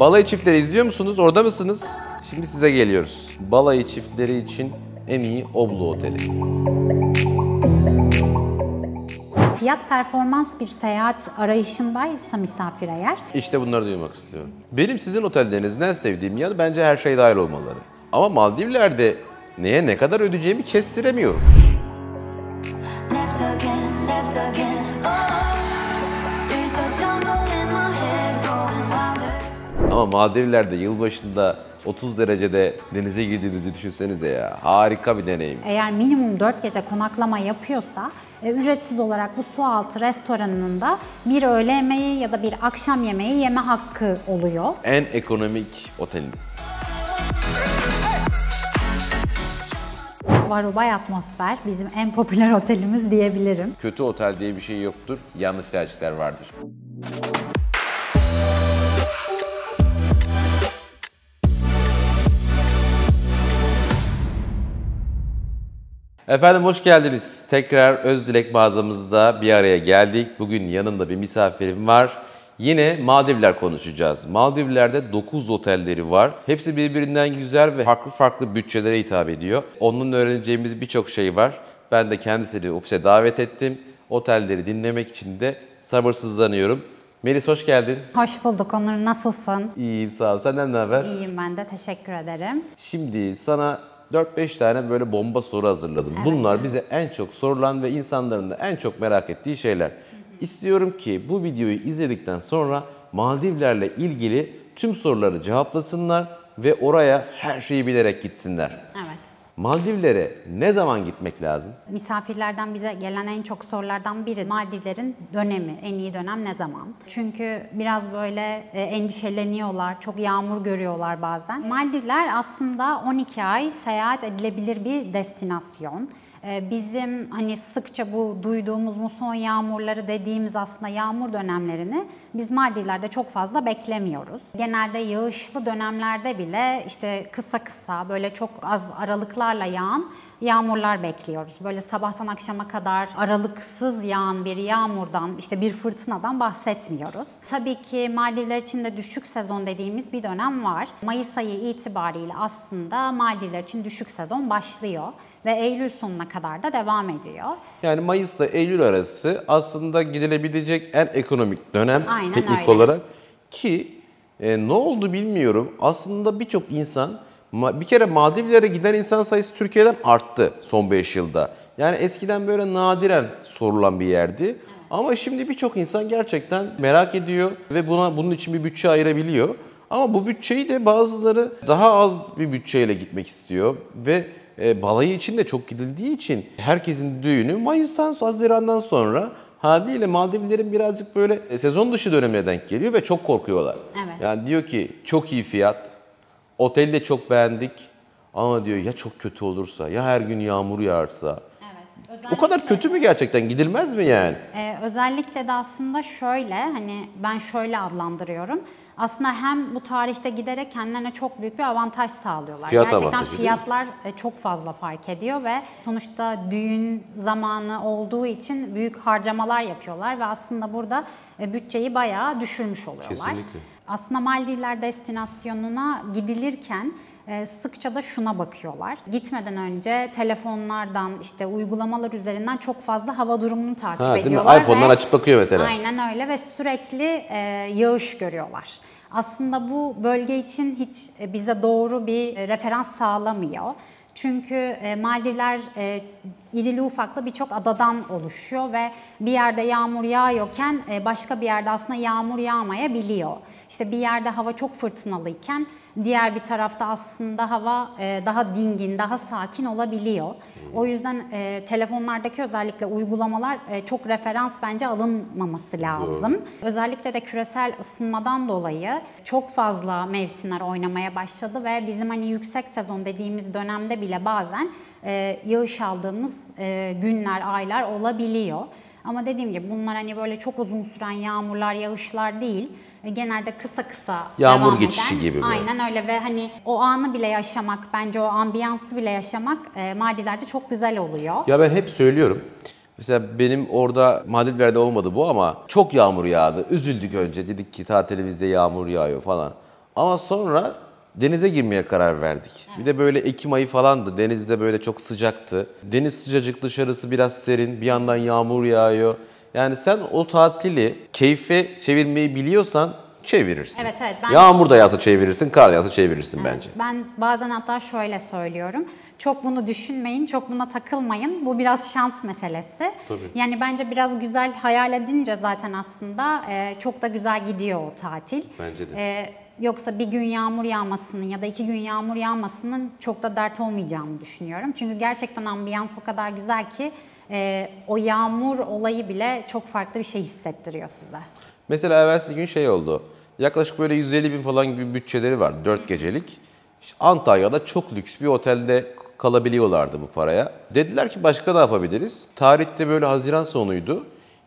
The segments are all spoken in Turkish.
Balayı çiftleri izliyor musunuz? Orada mısınız? Şimdi size geliyoruz. Balayı çiftleri için en iyi Oblu Oteli. Fiyat performans bir seyahat arayışındaysa misafir eğer İşte bunları duymak istiyorum. Benim sizin otellerinizden sevdiğim yanı bence her şey dahil olmaları. Ama Maldivler'de neye ne kadar ödeyeceğimi kestiremiyorum. Left again, left again. Ama Maldivler'de yılbaşında 30 derecede denize girdiğinizi düşünsenize ya. Harika bir deneyim. eğer minimum 4 gece konaklama yapıyorsa e, ücretsiz olarak bu sualtı restoranında bir öğle yemeği ya da bir akşam yemeği yeme hakkı oluyor. En ekonomik oteliniz. Varubay atmosfer bizim en popüler otelimiz diyebilirim. Kötü otel diye bir şey yoktur. Yanlış tercihler vardır. Efendim hoş geldiniz. Tekrar Özdilek mağazamızda bir araya geldik. Bugün yanında bir misafirim var. Yine Maldivler konuşacağız. Maldivler'de 9 otelleri var. Hepsi birbirinden güzel ve farklı farklı bütçelere hitap ediyor. Onun öğreneceğimiz birçok şey var. Ben de kendisini ofise davet ettim. Otelleri dinlemek için de sabırsızlanıyorum. Melis hoş geldin. Hoş bulduk Onur, nasılsın? İyiyim sağ ol. Senden ne haber? İyiyim ben de, teşekkür ederim. Şimdi sana 4-5 tane böyle bomba soru hazırladım. Bunlar bize en çok sorulan ve insanların da en çok merak ettiği şeyler. İstiyorum ki bu videoyu izledikten sonra Maldivlerle ilgili tüm soruları cevaplasınlar ve oraya her şeyi bilerek gitsinler. Evet. Maldivlere ne zaman gitmek lazım? Misafirlerden bize gelen en çok sorulardan biri Maldivlerin dönemi, en iyi dönem ne zaman? Çünkü biraz böyle e, endişeleniyorlar, çok yağmur görüyorlar bazen. Maldivler aslında 12 ay seyahat edilebilir bir destinasyon. E, Bizim hani sıkça bu duyduğumuz muson yağmurları dediğimiz aslında yağmur dönemlerini biz Maldivler'de çok fazla beklemiyoruz. Genelde yağışlı dönemlerde bile işte kısa kısa böyle çok az aralıklarla yağan yağmurlar bekliyoruz. Böyle sabahtan akşama kadar aralıksız yağan bir yağmurdan, işte bir fırtınadan bahsetmiyoruz. Tabii ki Maldivler için de düşük sezon dediğimiz bir dönem var. Mayıs ayı itibariyle aslında Maldivler için düşük sezon başlıyor ve Eylül sonuna kadar da devam ediyor. Yani Mayıs'la Eylül arası aslında gidilebilecek en ekonomik dönem Aynen teknik öyle. olarak ki e, ne oldu bilmiyorum. Aslında birçok insan bir kere Maldivlere giden insan sayısı Türkiye'den arttı son 5 yılda. Yani eskiden böyle nadiren sorulan bir yerdi. Ama şimdi birçok insan gerçekten merak ediyor ve buna bunun için bir bütçe ayırabiliyor. Ama bu bütçeyi de bazıları daha az bir bütçeyle gitmek istiyor ve e, balayı için de çok gidildiği için herkesin düğünü Mayıs'tan sonra, Haziran'dan sonra haliyle Maldivlerin birazcık böyle e, sezon dışı dönemine denk geliyor ve çok korkuyorlar. Evet. Yani diyor ki çok iyi fiyat, oteli de çok beğendik ama diyor ya çok kötü olursa, ya her gün yağmur yağarsa. Evet. O kadar kötü mü gerçekten? Gidilmez mi yani? Ee, özellikle de aslında şöyle hani ben şöyle adlandırıyorum. Aslında hem bu tarihte giderek kendilerine çok büyük bir avantaj sağlıyorlar. Fiyat Gerçekten avantajı fiyatlar e, çok fazla fark ediyor ve sonuçta düğün zamanı olduğu için büyük harcamalar yapıyorlar ve aslında burada e, bütçeyi bayağı düşürmüş oluyorlar. Kesinlikle. Aslında Maldivler destinasyonuna gidilirken sıkça da şuna bakıyorlar. Gitmeden önce telefonlardan işte uygulamalar üzerinden çok fazla hava durumunu takip Ha, ediyorlar. iPhone'dan ve- açıp bakıyor mesela. Aynen öyle ve sürekli e, yağış görüyorlar. Aslında bu bölge için hiç e, bize doğru bir e, referans sağlamıyor. Çünkü e, Maldivler e, irili ufaklı birçok adadan oluşuyor ve bir yerde yağmur yağıyorken e, başka bir yerde aslında yağmur yağmayabiliyor. İşte bir yerde hava çok fırtınalıyken diğer bir tarafta aslında hava e, daha dingin, daha sakin olabiliyor. O yüzden e, telefonlardaki özellikle uygulamalar e, çok referans bence alınmaması lazım. Özellikle de küresel ısınmadan dolayı çok fazla mevsimler oynamaya başladı ve bizim hani yüksek sezon dediğimiz dönemde bile bazen e, yağış aldığımız e, günler, aylar olabiliyor. Ama dediğim gibi bunlar hani böyle çok uzun süren yağmurlar, yağışlar değil. Genelde kısa kısa Yağmur devam geçişi eden, gibi böyle. Aynen öyle ve hani o anı bile yaşamak, bence o ambiyansı bile yaşamak e, Maldivler'de çok güzel oluyor. Ya ben hep söylüyorum. Mesela benim orada Maldivler'de olmadı bu ama çok yağmur yağdı. Üzüldük önce. Dedik ki tatilimizde yağmur yağıyor falan. Ama sonra denize girmeye karar verdik. Bir de böyle Ekim ayı falandı. Denizde böyle çok sıcaktı. Deniz sıcacık dışarısı biraz serin. Bir yandan yağmur yağıyor. Yani sen o tatili keyfe çevirmeyi biliyorsan çevirirsin. Evet, evet, ben- Yağmur da yağsa çevirirsin, kar da yağsa çevirirsin bence. Ben bazen hatta şöyle söylüyorum. Çok bunu düşünmeyin, çok buna takılmayın. Bu biraz şans meselesi. Tabii. Yani bence biraz güzel hayal edince zaten aslında e, çok da güzel gidiyor o tatil. Bence de. E, yoksa bir gün yağmur yağmasının ya da iki gün yağmur yağmasının çok da dert olmayacağını düşünüyorum. Çünkü gerçekten ambiyans o kadar güzel ki e, o yağmur olayı bile çok farklı bir şey hissettiriyor size. Mesela evvelsi gün şey oldu. Yaklaşık böyle 150 bin falan gibi bütçeleri var 4 gecelik. İşte Antalya'da çok lüks bir otelde kalabiliyorlardı bu paraya. Dediler ki başka ne yapabiliriz? Tarihte böyle Haziran sonuydu.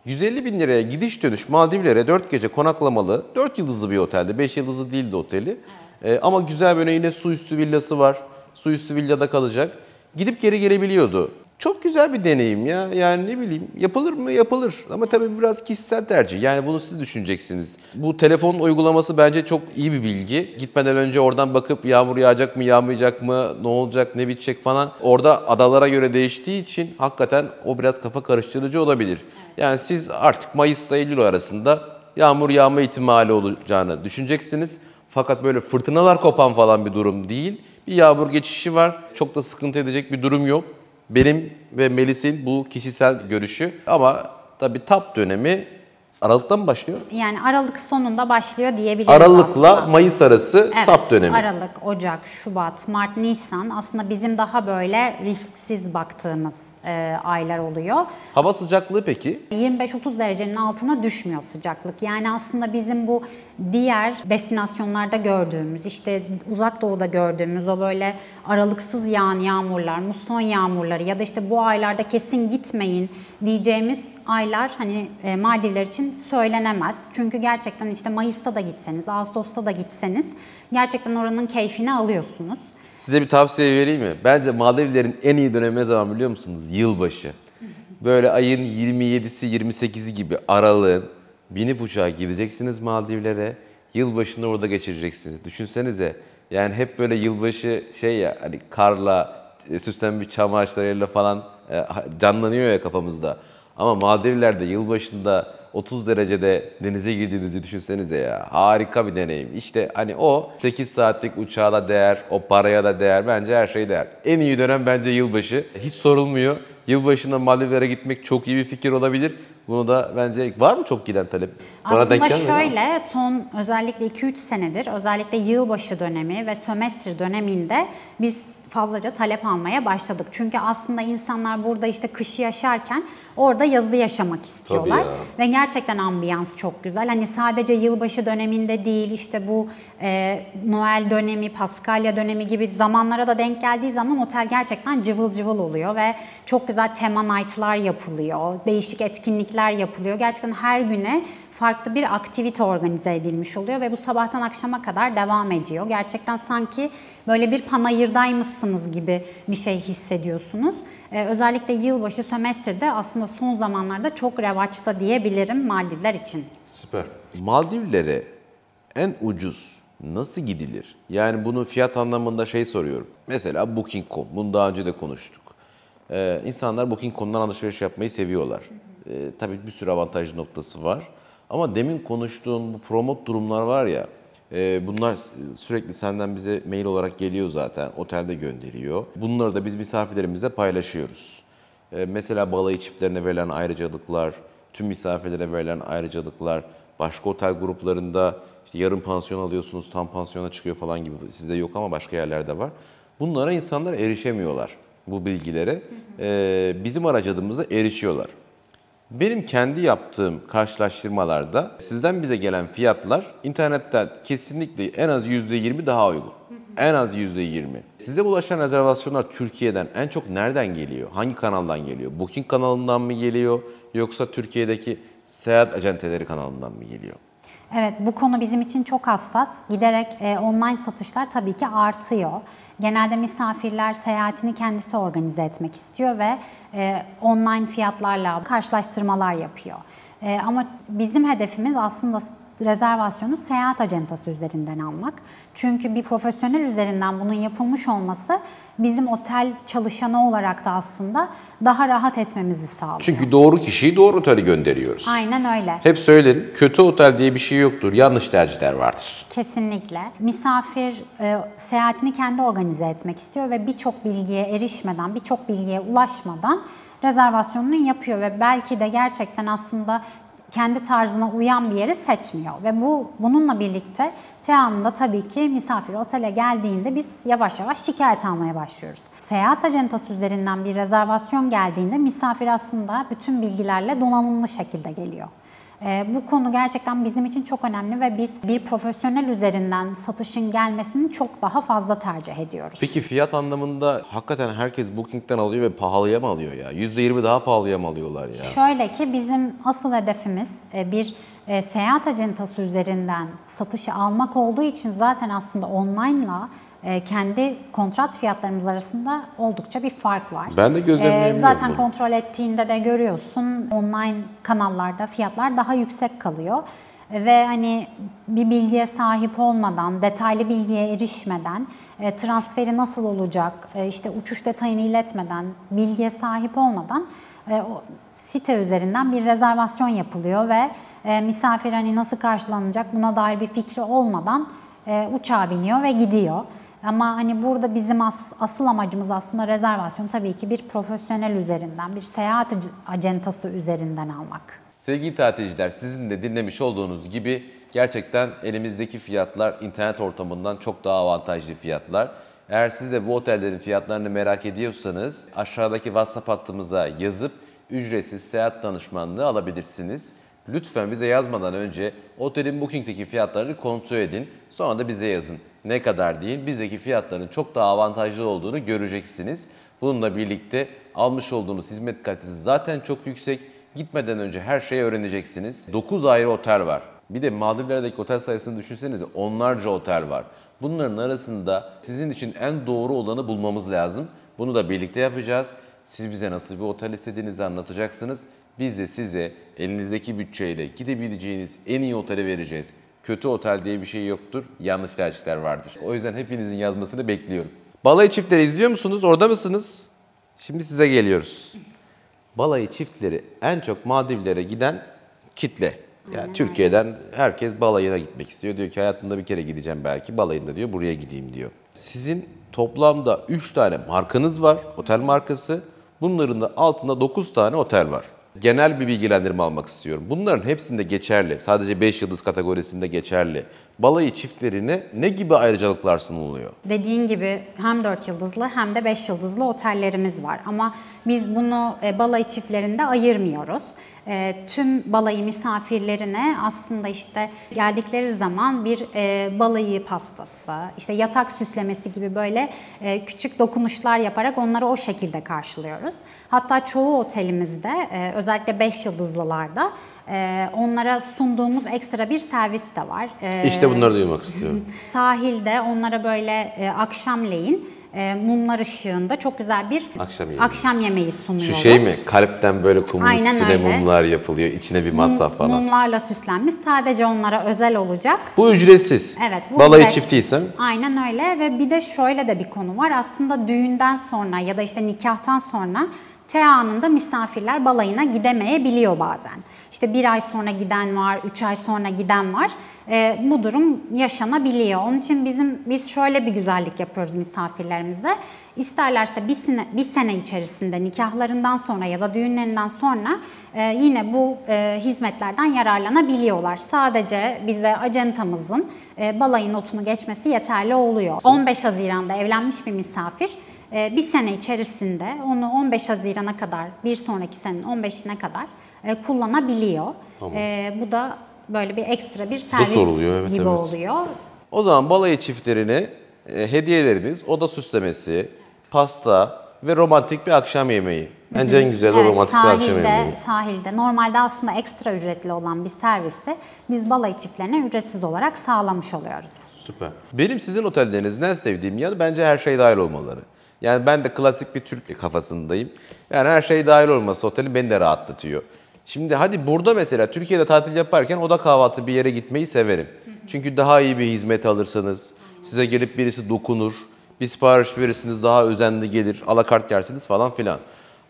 150 bin liraya gidiş dönüş Maldivlere 4 gece konaklamalı, 4 yıldızlı bir otelde, 5 yıldızlı değildi oteli. Ee, ama güzel böyle yine su üstü villası var. Su üstü villada kalacak. Gidip geri gelebiliyordu. Çok güzel bir deneyim ya. Yani ne bileyim yapılır mı? Yapılır. Ama tabii biraz kişisel tercih. Yani bunu siz düşüneceksiniz. Bu telefon uygulaması bence çok iyi bir bilgi. Gitmeden önce oradan bakıp yağmur yağacak mı, yağmayacak mı, ne olacak, ne bitecek falan. Orada adalara göre değiştiği için hakikaten o biraz kafa karıştırıcı olabilir. Yani siz artık Mayıs'la Eylül arasında yağmur yağma ihtimali olacağını düşüneceksiniz. Fakat böyle fırtınalar kopan falan bir durum değil. Bir yağmur geçişi var. Çok da sıkıntı edecek bir durum yok. Benim ve Melis'in bu kişisel görüşü ama tabii tap dönemi Aralık'tan mı başlıyor? Yani Aralık sonunda başlıyor diyebiliriz Aralık'la aslında. Mayıs arası Evet, tap dönemi. Aralık, Ocak, Şubat, Mart, Nisan aslında bizim daha böyle risksiz baktığımız e, aylar oluyor. Hava sıcaklığı peki? 25-30 derecenin altına düşmüyor sıcaklık. Yani aslında bizim bu diğer destinasyonlarda gördüğümüz, işte uzak doğuda gördüğümüz o böyle aralıksız yağan yağmurlar, muson yağmurları ya da işte bu aylarda kesin gitmeyin diyeceğimiz aylar hani e, Maldivler için söylenemez. Çünkü gerçekten işte Mayıs'ta da gitseniz, Ağustos'ta da gitseniz gerçekten oranın keyfini alıyorsunuz. Size bir tavsiye vereyim mi? Bence Maldivlerin en iyi dönemi ne zaman biliyor musunuz? Yılbaşı. Böyle ayın 27'si 28'i gibi aralığın binip uçağa gideceksiniz Maldivlere. Yılbaşını orada geçireceksiniz. Düşünsenize yani hep böyle yılbaşı şey ya hani karla e, süslenmiş çam ağaçlarıyla falan e, canlanıyor ya kafamızda. Ama Maldivler'de yılbaşında 30 derecede denize girdiğinizi düşünsenize ya. Harika bir deneyim. İşte hani o 8 saatlik uçağa da değer, o paraya da değer. Bence her şey değer. En iyi dönem bence yılbaşı. Hiç sorulmuyor. Yılbaşında Maldivlere gitmek çok iyi bir fikir olabilir. Bunu da bence var mı çok giden talep? Bana Aslında şöyle son özellikle 2-3 senedir özellikle yılbaşı dönemi ve sömestr döneminde biz fazlaca talep almaya başladık. Çünkü aslında insanlar burada işte kışı yaşarken orada yazı yaşamak istiyorlar. ya. Ve gerçekten ambiyans çok güzel. Hani sadece yılbaşı döneminde değil işte bu e, Noel dönemi, Paskalya dönemi gibi zamanlara da denk geldiği zaman otel gerçekten cıvıl cıvıl oluyor ve çok güzel tema night'lar yapılıyor. Değişik etkinlikler yapılıyor. Gerçekten her güne farklı bir aktivite organize edilmiş oluyor ve bu sabahtan akşama kadar devam ediyor. Gerçekten sanki böyle bir panayırdaymışsınız gibi bir şey hissediyorsunuz. Ee, özellikle yılbaşı sömestrde aslında son zamanlarda çok revaçta diyebilirim Maldivler için. Süper. Maldivlere en ucuz nasıl gidilir? Yani bunu fiyat anlamında şey soruyorum. Mesela Booking.com. Bunu daha önce de konuştuk. Ee, insanlar Booking.com'dan alışveriş yapmayı seviyorlar. Ee, tabii bir sürü avantajlı noktası var. Ama demin konuştuğun bu promot durumlar var ya, e, bunlar sürekli senden bize mail olarak geliyor zaten. Otelde gönderiyor. Bunları da biz misafirlerimizle paylaşıyoruz. Ee, mesela balayı çiftlerine verilen ayrıcalıklar, tüm misafirlere verilen ayrıcalıklar, başka otel gruplarında işte yarım pansiyon alıyorsunuz, tam pansiyona çıkıyor falan gibi sizde yok ama başka yerlerde var. Bunlara insanlar erişemiyorlar bu bilgilere. Ee, bizim aracılığımızla erişiyorlar. Benim kendi yaptığım karşılaştırmalarda sizden bize gelen fiyatlar internetten kesinlikle en az %20 daha uygun. En az %20. Size ulaşan rezervasyonlar Türkiye'den en çok nereden geliyor? Hangi kanaldan geliyor? Booking kanalından mı geliyor? Yoksa Türkiye'deki seyahat acenteleri kanalından mı geliyor? Evet bu konu bizim için çok hassas. Giderek e, online satışlar tabii ki artıyor. Genelde misafirler seyahatini kendisi organize etmek istiyor ve e, online fiyatlarla karşılaştırmalar yapıyor. E, ama bizim hedefimiz aslında rezervasyonu seyahat acentası üzerinden almak. Çünkü bir profesyonel üzerinden bunun yapılmış olması bizim otel çalışanı olarak da aslında daha rahat etmemizi sağlıyor. Çünkü doğru kişiyi doğru otele gönderiyoruz. Aynen öyle. Hep söylerim, kötü otel diye bir şey yoktur. Yanlış tercihler vardır. Kesinlikle. Misafir e, seyahatini kendi organize etmek istiyor ve birçok bilgiye erişmeden, birçok bilgiye ulaşmadan rezervasyonunu yapıyor ve belki de gerçekten aslında kendi tarzına uyan bir yeri seçmiyor. Ve bu bununla birlikte Tea'nın tabii ki misafir otele geldiğinde biz yavaş yavaş şikayet almaya başlıyoruz. Seyahat acentası üzerinden bir rezervasyon geldiğinde misafir aslında bütün bilgilerle donanımlı şekilde geliyor. Ee, bu konu gerçekten bizim için çok önemli ve biz bir profesyonel üzerinden satışın gelmesini çok daha fazla tercih ediyoruz. Peki fiyat anlamında hakikaten herkes Booking'den alıyor ve pahalıya mı alıyor ya? %20 daha pahalıya mı alıyorlar ya? Şöyle ki bizim asıl hedefimiz e, bir e, seyahat acentası üzerinden satışı almak olduğu için zaten aslında online'la kendi kontrat fiyatlarımız arasında oldukça bir fark var. Ben de gözlemleyebiliyorum E, Zaten bunu. kontrol ettiğinde de görüyorsun online kanallarda fiyatlar daha yüksek kalıyor. Ve hani bir bilgiye sahip olmadan, detaylı bilgiye erişmeden, e, transferi nasıl olacak, e, işte uçuş detayını iletmeden, bilgiye sahip olmadan e, o site üzerinden bir rezervasyon yapılıyor ve misafir hani nasıl karşılanacak buna dair bir fikri olmadan uçağa biniyor ve gidiyor. Ama hani burada bizim as- asıl amacımız aslında rezervasyon tabii ki bir profesyonel üzerinden, bir seyahat ac- acentası üzerinden almak. Sevgili tatilciler sizin de dinlemiş olduğunuz gibi gerçekten elimizdeki fiyatlar internet ortamından çok daha avantajlı fiyatlar. Eğer siz de bu otellerin fiyatlarını merak ediyorsanız aşağıdaki WhatsApp hattımıza yazıp ücretsiz seyahat danışmanlığı alabilirsiniz. Lütfen bize yazmadan önce otelin Booking'deki fiyatlarını kontrol edin. Sonra da bize yazın. Ne kadar değil, bizdeki fiyatların çok daha avantajlı olduğunu göreceksiniz. Bununla birlikte almış olduğunuz hizmet kalitesi zaten çok yüksek. Gitmeden önce her şeyi öğreneceksiniz. 9 ayrı otel var. Bir de Maldivler'deki otel sayısını düşünsenize onlarca otel var. Bunların arasında sizin için en doğru olanı bulmamız lazım. Bunu da birlikte yapacağız. Siz bize nasıl bir otel istediğinizi anlatacaksınız. Biz de size elinizdeki bütçeyle gidebileceğiniz en iyi oteli vereceğiz. Kötü otel diye bir şey yoktur, yanlış tercihler vardır. O yüzden hepinizin yazmasını bekliyorum. Balayı çiftleri izliyor musunuz? Orada mısınız? Şimdi size geliyoruz. Balayı çiftleri en çok Maldivlere giden kitle. Yani Türkiye'den herkes balayına gitmek istiyor. Diyor ki hayatımda bir kere gideceğim belki. Balayında diyor buraya gideyim diyor. Sizin toplamda 3 tane markanız var. Otel markası. Bunların da altında 9 tane otel var. Genel bir bilgilendirme almak istiyorum. Bunların hepsinde geçerli. Sadece 5 yıldız kategorisinde geçerli. Balayı çiftlerine ne gibi ayrıcalıklar sunuluyor? Dediğin gibi hem 4 yıldızlı hem de 5 yıldızlı otellerimiz var. Ama biz bunu e, balayı çiftlerinde ayırmıyoruz. E, tüm balayı misafirlerine aslında işte geldikleri zaman bir e, balayı pastası, işte yatak süslemesi gibi böyle e, küçük dokunuşlar yaparak onları o şekilde karşılıyoruz. Hatta çoğu otelimizde e, özellikle 5 yıldızlılarda e, onlara sunduğumuz ekstra bir servis de var. E, İşte bunları duymak istiyorum. sahilde onlara böyle e, akşamleyin e, mumlar ışığında çok güzel bir Akşam yemeği. akşam yemeği Şu sunuyoruz. şey mi? Kalpten böyle kumun Aynen üstüne öyle. mumlar yapılıyor. içine bir masraf falan. Mumlarla süslenmiş. Sadece onlara özel olacak. Bu ücretsiz. Evet. bu Balayı ücretsiz. çiftiysem Aynen öyle ve bir de şöyle de bir konu var. Aslında düğünden sonra ya da işte nikahtan sonra T anında misafirler balayına gidemeyebiliyor bazen. İşte bir ay sonra giden var, üç ay sonra giden var. Ee, bu durum yaşanabiliyor. Onun için bizim biz şöyle bir güzellik yapıyoruz misafirlerimize. İsterlerse bir sene, bir sene içerisinde nikahlarından sonra ya da düğünlerinden sonra e, yine bu e, hizmetlerden yararlanabiliyorlar. Sadece bize acentamızın e, balayı notunu geçmesi yeterli oluyor. 15 Haziran'da evlenmiş bir misafir e, bir sene içerisinde onu 15 Haziran'a kadar bir sonraki senenin 15'ine kadar e, kullanabiliyor. E, bu da böyle bir ekstra bir servis soruluyor, evet, gibi evet. oluyor. o zaman balayı çiftlerine e, hediyeleriniz, oda süslemesi, pasta ve romantik bir akşam yemeği. Bence en güzel Evet, romantik bir akşam sahilde, yemeği. sahilde normalde aslında ekstra ücretli olan bir servisi biz balayı çiftlerine ücretsiz olarak sağlamış oluyoruz. Süper. Benim sizin otellerinizden sevdiğim yanı bence her şey dahil olmaları. Yani ben de klasik bir Türk kafasındayım. Yani her şey dahil olması otelin beni de rahatlatıyor. Şimdi hadi burada mesela Türkiye'de tatil yaparken oda kahvaltı bir yere gitmeyi severim. Çünkü daha iyi bir hizmet alırsınız. Size gelip birisi dokunur. Bir sipariş verirsiniz daha özenli gelir. Alakart yersiniz falan filan.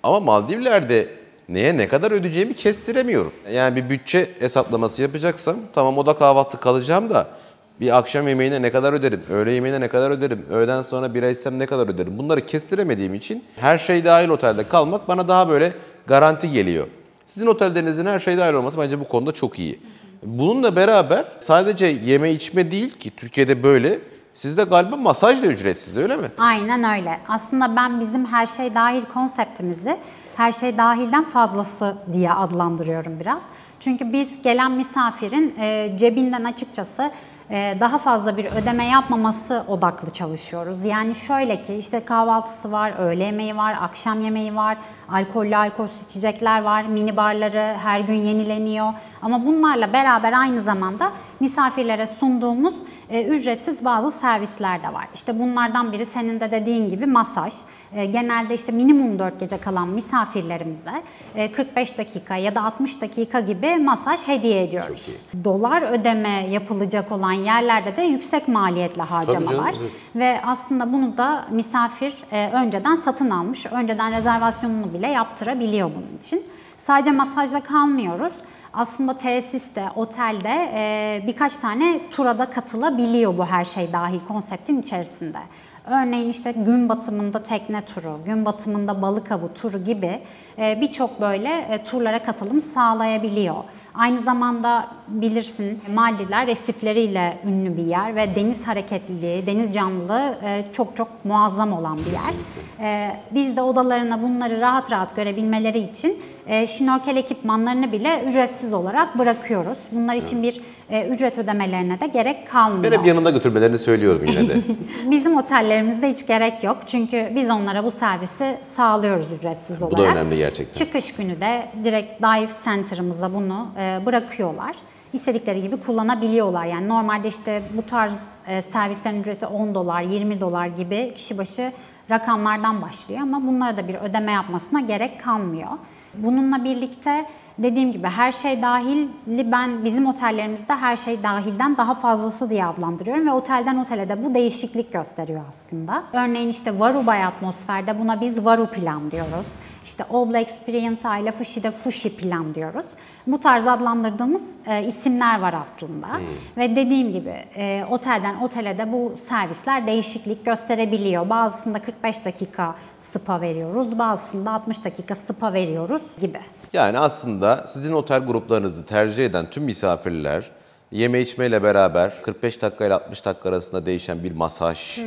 Ama Maldivler'de neye ne kadar ödeyeceğimi kestiremiyorum. Yani bir bütçe hesaplaması yapacaksam tamam oda kahvaltı kalacağım da bir akşam yemeğine ne kadar öderim, öğle yemeğine ne kadar öderim, öğleden sonra bira içsem ne kadar öderim bunları kestiremediğim için her şey dahil otelde kalmak bana daha böyle garanti geliyor. Sizin otellerinizin her şey dahil olması bence bu konuda çok iyi. Bununla beraber sadece yeme içme değil ki Türkiye'de böyle. Sizde galiba masaj da ücretsiz öyle mi? Aynen öyle. Aslında ben bizim her şey dahil konseptimizi her şey dahilden fazlası diye adlandırıyorum biraz. Çünkü biz gelen misafirin e, cebinden açıkçası daha fazla bir ödeme yapmaması odaklı çalışıyoruz. Yani şöyle ki işte kahvaltısı var, öğle yemeği var, akşam yemeği var, alkollü alkolsüz içecekler var, mini barları her gün yenileniyor. Ama bunlarla beraber aynı zamanda misafirlere sunduğumuz e, ücretsiz bazı servisler de var. İşte bunlardan biri senin de dediğin gibi masaj. E, genelde işte minimum 4 gece kalan misafirlerimize e, 45 dakika ya da 60 dakika gibi masaj hediye ediyoruz. Dolar ödeme yapılacak olan yerlerde de yüksek maliyetli harcama canım, evet. Ve aslında bunu da misafir e, önceden satın almış, önceden rezervasyonunu bile yaptırabiliyor bunun için. Sadece masajla kalmıyoruz. Aslında tesiste, otelde e, birkaç tane tura da katılabiliyor bu her şey dahil konseptin içerisinde. Örneğin işte gün batımında tekne turu, gün batımında balık avı turu gibi e, birçok böyle e, turlara katılım sağlayabiliyor. Aynı zamanda bilirsin Maldivler resifleriyle ünlü bir yer ve deniz hareketliliği, deniz canlılığı e, çok çok muazzam olan bir yer. E, biz de odalarına bunları rahat rahat görebilmeleri için e, şnorkel ekipmanlarını bile ücretsiz olarak bırakıyoruz. Bunlar için bir ücret ödemelerine de gerek kalmıyor. Ben hep yanında götürmelerini söylüyorum yine de. Bizim otellerimizde hiç gerek yok. Çünkü biz onlara bu servisi sağlıyoruz ücretsiz Bu olarak. da önemli gerçekten. Çıkış günü de direkt dive center'ımıza bunu bırakıyorlar. İstedikleri gibi kullanabiliyorlar. Yani normalde işte bu tarz e, servislerin ücreti 10 dolar, 20 dolar gibi kişi başı rakamlardan başlıyor ama bunlara da bir ödeme yapmasına gerek kalmıyor. Bununla birlikte dediğim gibi her şey dahili ben bizim otellerimizde her şey dahilden daha fazlası diye adlandırıyorum ve otelden otele de bu değişiklik gösteriyor aslında. Örneğin işte Varu Bay atmosferde buna biz Varu plan diyoruz. İşte Obla Experience ile Fushi'de Fushi plan diyoruz. Bu tarz adlandırdığımız e, isimler var aslında. Ve dediğim gibi e, otelden otele de bu servisler değişiklik gösterebiliyor. Bazısında 45 dakika spa veriyoruz, bazısında 60 dakika spa veriyoruz gibi. Yani aslında sizin otel gruplarınızı tercih eden tüm misafirler yeme içmeyle beraber 45 dakika ile 60 dakika arasında değişen bir masaj,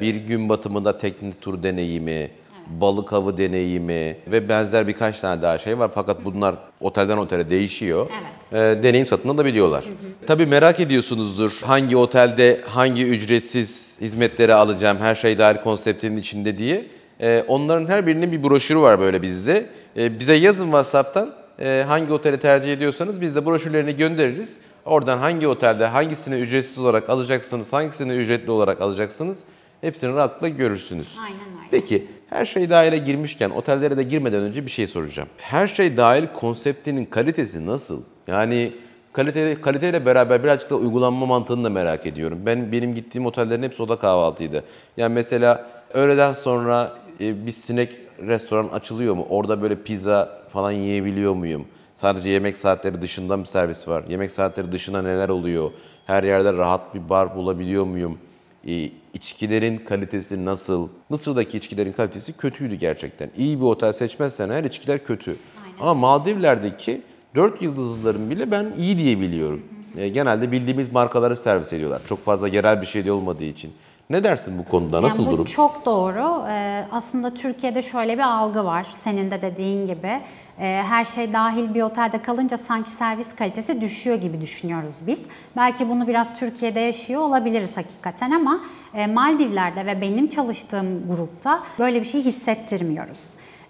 bir gün batımında teknik tur deneyimi, balık avı deneyimi ve benzer birkaç tane daha şey var. Fakat bunlar otelden otele değişiyor. Evet. Ee, deneyim satın alabiliyorlar. Tabii merak ediyorsunuzdur hangi otelde hangi ücretsiz hizmetleri alacağım her şey dahil konseptinin içinde diye. Ee, onların her birinin bir broşürü var böyle bizde. Ee, bize yazın WhatsApp'tan e, hangi oteli tercih ediyorsanız biz de broşürlerini göndeririz. Oradan hangi otelde hangisini ücretsiz olarak alacaksınız, hangisini ücretli olarak alacaksınız hepsini rahatlıkla görürsünüz. Aynen öyle. Peki her şey dahile girmişken otellere de girmeden önce bir şey soracağım. Her şey dahil konseptinin kalitesi nasıl? Yani kalite kaliteyle beraber birazcık da uygulanma mantığını da merak ediyorum. Ben benim gittiğim otellerin hepsi oda kahvaltıydı. Yani mesela öğleden sonra e, bir sinek restoran açılıyor mu? Orada böyle pizza falan yiyebiliyor muyum? Sadece yemek saatleri dışında mı servis var? Yemek saatleri dışında neler oluyor? Her yerde rahat bir bar bulabiliyor muyum? E, içkilerin kalitesi nasıl? Mısır'daki içkilerin kalitesi kötüydü gerçekten. İyi bir otel seçmezsen her içkiler kötü. Ama Maldivler'deki 4 yıldızlıların bile ben iyi diye biliyorum. E, genelde bildiğimiz markaları servis ediyorlar. Çok fazla yerel bir şey de olmadığı için. Ne dersin bu konuda? Nasıl yani bu durum? çok doğru. Ee, aslında Türkiye'de şöyle bir algı var. Senin de dediğin gibi. Ee, her şey dahil bir otelde kalınca sanki servis kalitesi düşüyor gibi düşünüyoruz biz. Belki bunu biraz Türkiye'de yaşıyor olabiliriz hakikaten ama e, Maldivler'de ve benim çalıştığım grupta böyle bir şey hissettirmiyoruz.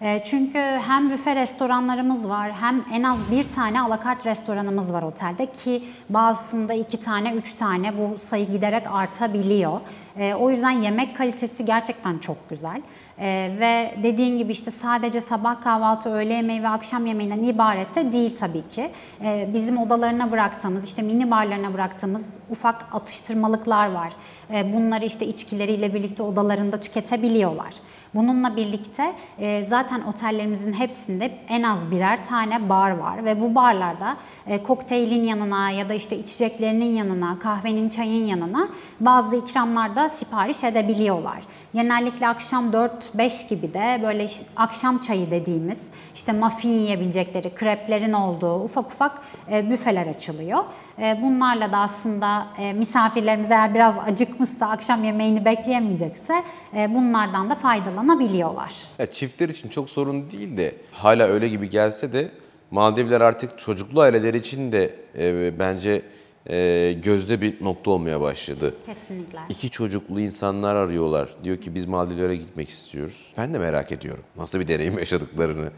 E, Çünkü hem büfe restoranlarımız var hem en az bir tane alakart restoranımız var otelde ki bazısında iki tane, üç tane bu sayı giderek artabiliyor. E, O yüzden yemek kalitesi gerçekten çok güzel. Ee, ve dediğin gibi işte sadece sabah kahvaltı, öğle yemeği ve akşam yemeğinden ibaret de değil tabii ki. Ee, bizim odalarına bıraktığımız, işte mini barlarına bıraktığımız ufak atıştırmalıklar var. Ee, bunları işte içkileriyle birlikte odalarında tüketebiliyorlar. Bununla birlikte e, zaten otellerimizin hepsinde en az birer tane bar var ve bu barlarda e, kokteylin yanına ya da işte içeceklerinin yanına, kahvenin, çayın yanına bazı ikramlarda sipariş edebiliyorlar. Genellikle akşam 4-5 gibi de böyle akşam çayı dediğimiz işte muffin yiyebilecekleri, kreplerin olduğu ufak ufak e, büfeler açılıyor. E, bunlarla da aslında e, misafirlerimiz eğer biraz acıkmışsa, akşam yemeğini bekleyemeyecekse e, bunlardan da faydalanabiliyorlar. Ya çiftler için çok sorun değil de hala öyle gibi gelse de Maldivler artık çocuklu aileler için de e, bence e, gözde bir nokta olmaya başladı. Kesinlikle. İki çocuklu insanlar arıyorlar. Diyor ki biz Maldivlere gitmek istiyoruz. Ben de merak ediyorum nasıl bir deneyim yaşadıklarını.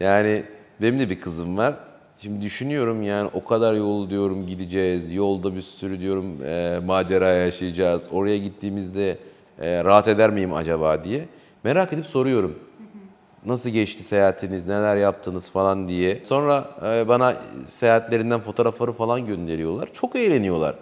Yani benim de bir kızım var. Şimdi düşünüyorum yani o kadar yol diyorum gideceğiz. Yolda bir sürü diyorum e, macera yaşayacağız. Oraya gittiğimizde e, rahat eder miyim acaba diye. Merak edip soruyorum. Nasıl geçti seyahatiniz, neler yaptınız falan diye. Sonra e, bana seyahatlerinden fotoğrafları falan gönderiyorlar. Çok eğleniyorlar.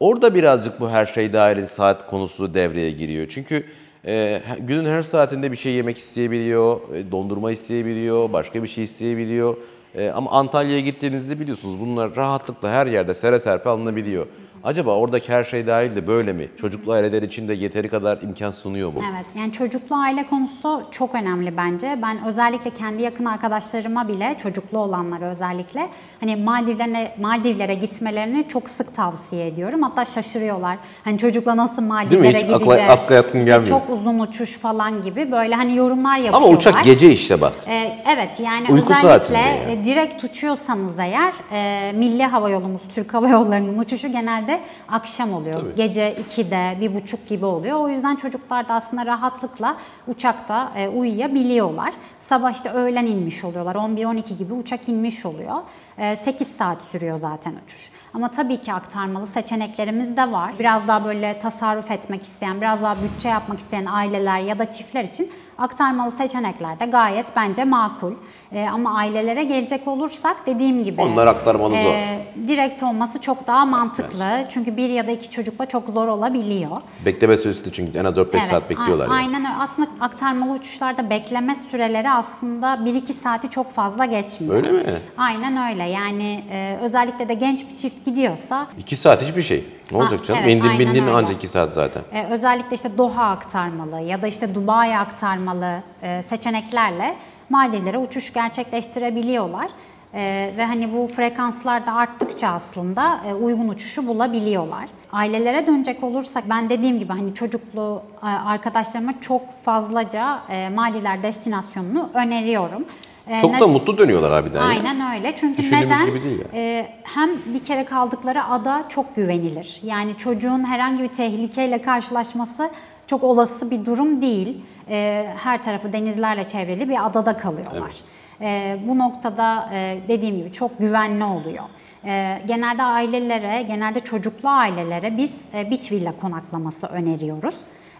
Orada birazcık bu her şey dahil saat konusu devreye giriyor. Çünkü e, günün her saatinde bir şey yemek isteyebiliyor, e, dondurma isteyebiliyor, başka bir şey isteyebiliyor. E, ama Antalya'ya gittiğinizde biliyorsunuz bunlar rahatlıkla her yerde sere serpe alınabiliyor. Acaba oradaki her şey dahil de böyle mi? Çocuklu aileler için de yeteri kadar imkan sunuyor mu? Evet, yani çocuklu aile konusu çok önemli bence. Ben özellikle kendi yakın arkadaşlarıma bile, çocuklu olanlara özellikle, hani Maldivler'e Maldivlere gitmelerini çok sık tavsiye ediyorum. Hatta şaşırıyorlar. Hani çocukla nasıl Maldivlere Hiç akla- gideceğiz? akla yatkın İşte gelmiyor. Çok uzun uçuş falan gibi böyle hani yorumlar yapıyorlar. Ama uçak gece işte bak. Ee, evet yani Uyku özellikle yani. e, direkt uçuyorsanız eğer e, Milli Hava Yolumuz, Türk Hava Yolları'nın uçuşu genelde akşam oluyor. Tabii. Gece 2'de, bir buçuk gibi oluyor. O yüzden çocuklar da aslında rahatlıkla uçakta e, uyuyabiliyorlar. Sabah işte öğlen inmiş oluyorlar. 11-12 gibi uçak inmiş oluyor. E, 8 saat sürüyor zaten uçuş. Ama tabii ki aktarmalı seçeneklerimiz de var. Biraz daha böyle tasarruf etmek isteyen, biraz daha bütçe yapmak isteyen aileler ya da çiftler için aktarmalı seçenekler de gayet bence makul. E, ama ailelere gelecek olursak dediğim gibi Onlar aktarmalı zor. e, direkt olması çok daha mantıklı. Çünkü bir ya da iki çocukla çok zor olabiliyor. Bekleme süresi de çünkü en az 4-5 saat a- bekliyorlar. yani. Aynen öyle. Aslında aktarmalı uçuşlarda bekleme süreleri aslında 1-2 saati çok fazla geçmiyor. Öyle mi? Aynen öyle. Yani e, özellikle de genç bir çift gidiyorsa 2 saat hiçbir şey. Ne olacak Ha, canım? evet, aynen bindin ancak 2 saat zaten. e, özellikle işte Doha aktarmalı ya da işte Dubai aktarmalı e, seçeneklerle Maldivlere uçuş gerçekleştirebiliyorlar. E, ve hani bu frekanslar da arttıkça aslında e, uygun uçuşu bulabiliyorlar. Ailelere dönecek olursak ben dediğim gibi hani çocuklu e, arkadaşlarıma çok fazlaca e, Maldivler destinasyonunu öneriyorum. E, Çok da mutlu dönüyorlar harbiden ya. Aynen öyle. Çünkü Düşündüğümüz neden? gibi değil yani. Ee, hem bir kere kaldıkları ada çok güvenilir. Yani çocuğun herhangi bir tehlikeyle karşılaşması çok olası bir durum değil. Ee, her tarafı denizlerle çevrili bir adada kalıyorlar. Ee, bu noktada e, dediğim gibi çok güvenli oluyor. Ee, genelde ailelere, genelde çocuklu ailelere biz e, beach villa konaklaması öneriyoruz.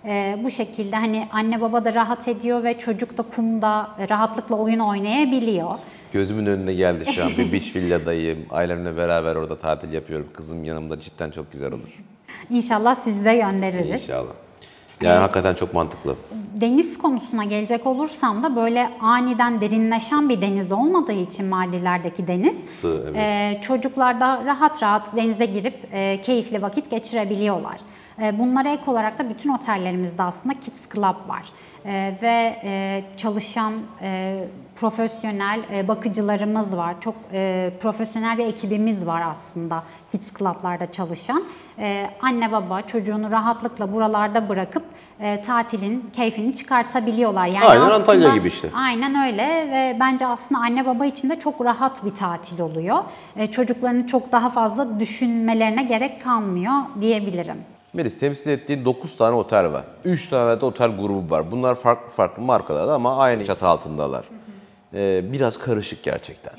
Ee, bu şekilde hani anne baba da rahat ediyor ve çocuk da kumda e, rahatlıkla oyun oynayabiliyor. Gözümün önüne geldi şu an. Bir beach villadayım. Ailemle beraber orada tatil yapıyorum. Kızım yanımda cidden çok güzel olur. İnşallah sizi de göndeririz. İnşallah. Yani hakikaten çok mantıklı. Deniz konusuna gelecek olursam da böyle aniden derinleşen bir deniz olmadığı için Maldivler'deki deniz Sığ, evet. e, çocuklar da rahat rahat denize girip e, keyifli vakit geçirebiliyorlar. E, bunlara ek olarak da bütün otellerimizde aslında Kids Club var. E, ve e, çalışan e, profesyonel e, bakıcılarımız var. Çok profesyonel bir ekibimiz var aslında Kids Club'larda çalışan. Anne baba çocuğunu rahatlıkla buralarda bırakıp tatilin keyfini çıkartabiliyorlar. Yani Aynen Antalya gibi işte. Aynen öyle ve bence aslında anne baba için de çok rahat bir tatil oluyor. Çocuklarını çok daha fazla düşünmelerine gerek kalmıyor diyebilirim. Melis temsil ettiğin 9 tane otel var. 3 tane de otel grubu var. Bunlar farklı farklı markalarda ama aynı çatı altındalar. Ee, biraz karışık gerçekten.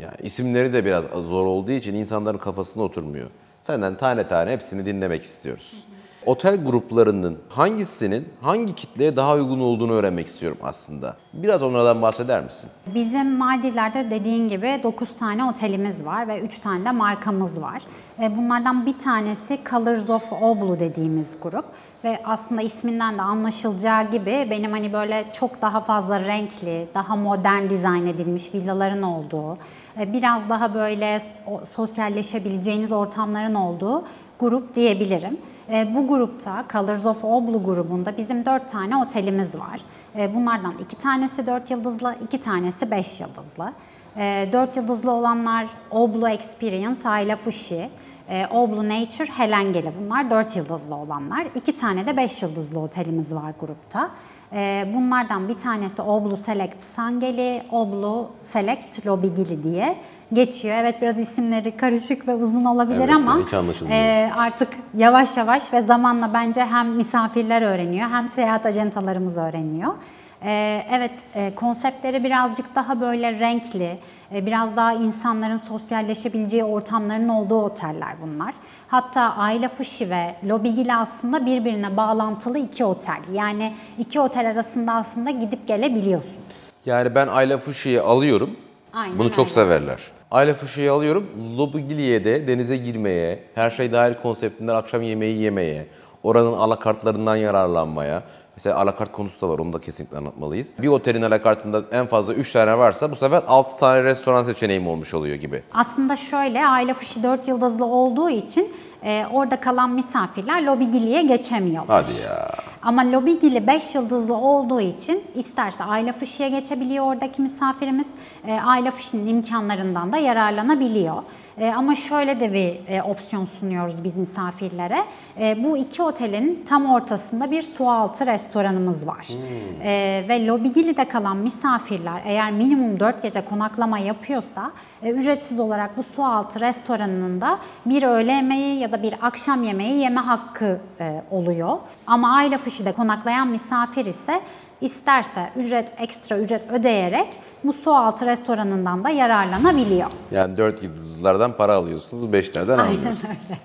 Yani isimleri de biraz zor olduğu için insanların kafasına oturmuyor. Senden tane tane hepsini dinlemek istiyoruz. Otel gruplarının hangisinin hangi kitleye daha uygun olduğunu öğrenmek istiyorum aslında. Biraz onlardan bahseder misin? Bizim Maldivler'de dediğin gibi 9 tane otelimiz var ve 3 tane de markamız var. E, Bunlardan bir tanesi Colors of Oblu dediğimiz grup ve aslında isminden de anlaşılacağı gibi benim hani böyle çok daha fazla renkli, daha modern dizayn edilmiş villaların olduğu, e, biraz daha böyle sosyalleşebileceğiniz ortamların olduğu grup diyebilirim. E, Bu grupta Colors of Oblu grubunda bizim 4 tane otelimiz var. E, Bunlardan 2 tanesi 4 yıldızlı, 2 tanesi 5 yıldızlı. 4 yıldızlı olanlar Oblu Experience, Ayla Fushi, e, Oblu Nature, Helengeli. Bunlar 4 yıldızlı olanlar. 2 tane de 5 yıldızlı otelimiz var grupta. E, Bunlardan bir tanesi Oblu Select Sangeli, Oblu Select Lobigili diye geçiyor. Evet biraz isimleri karışık ve uzun olabilir Evet, ama e, artık yavaş yavaş ve zamanla bence hem misafirler öğreniyor hem seyahat ajantalarımız öğreniyor. E, evet e, konseptleri birazcık daha böyle renkli, biraz daha insanların sosyalleşebileceği ortamların olduğu oteller bunlar. Hatta Aile Fushi ve Lobigili aslında birbirine bağlantılı iki otel. Yani iki otel arasında aslında gidip gelebiliyorsunuz. Yani ben Ayla Fuşi'yi alıyorum. Aynen Bunu çok öyle. severler. Ayla Fuşi'yi alıyorum. Lobigili'ye de denize girmeye, her şey dahil konseptinden akşam yemeği yemeye, oranın alakartlarından yararlanmaya. Mesela alakart konusu da var, onu da kesinlikle anlatmalıyız. Bir otelin alakartında en fazla 3 tane varsa bu sefer 6 tane restoran seçeneğim olmuş oluyor gibi. Aslında şöyle Aile Fushi 4 yıldızlı olduğu için e, orada kalan misafirler Lobigili'ye geçemiyorlar. Hadi ya. Ama Lobigili 5 yıldızlı olduğu için isterse Aile Fuşi'ye geçebiliyor oradaki misafirimiz. E, Aile Fuşi'nin imkanlarından da yararlanabiliyor. E, ama şöyle de bir e, opsiyon sunuyoruz biz misafirlere. E, bu iki otelin tam ortasında bir sualtı restoranımız var. E, ve Lobigili'de kalan misafirler eğer minimum 4 gece konaklama yapıyorsa e, ücretsiz olarak bu sualtı restoranının da bir öğle yemeği ya da bir akşam yemeği yeme hakkı e, oluyor. Ama Aile Fuşi'de konaklayan misafir ise isterse ücret ekstra ücret ödeyerek bu sualtı restoranından da yararlanabiliyor. Yani 4 yıldızlılardan para alıyorsunuz, 5'lerden Aynen almıyorsunuz. öyle.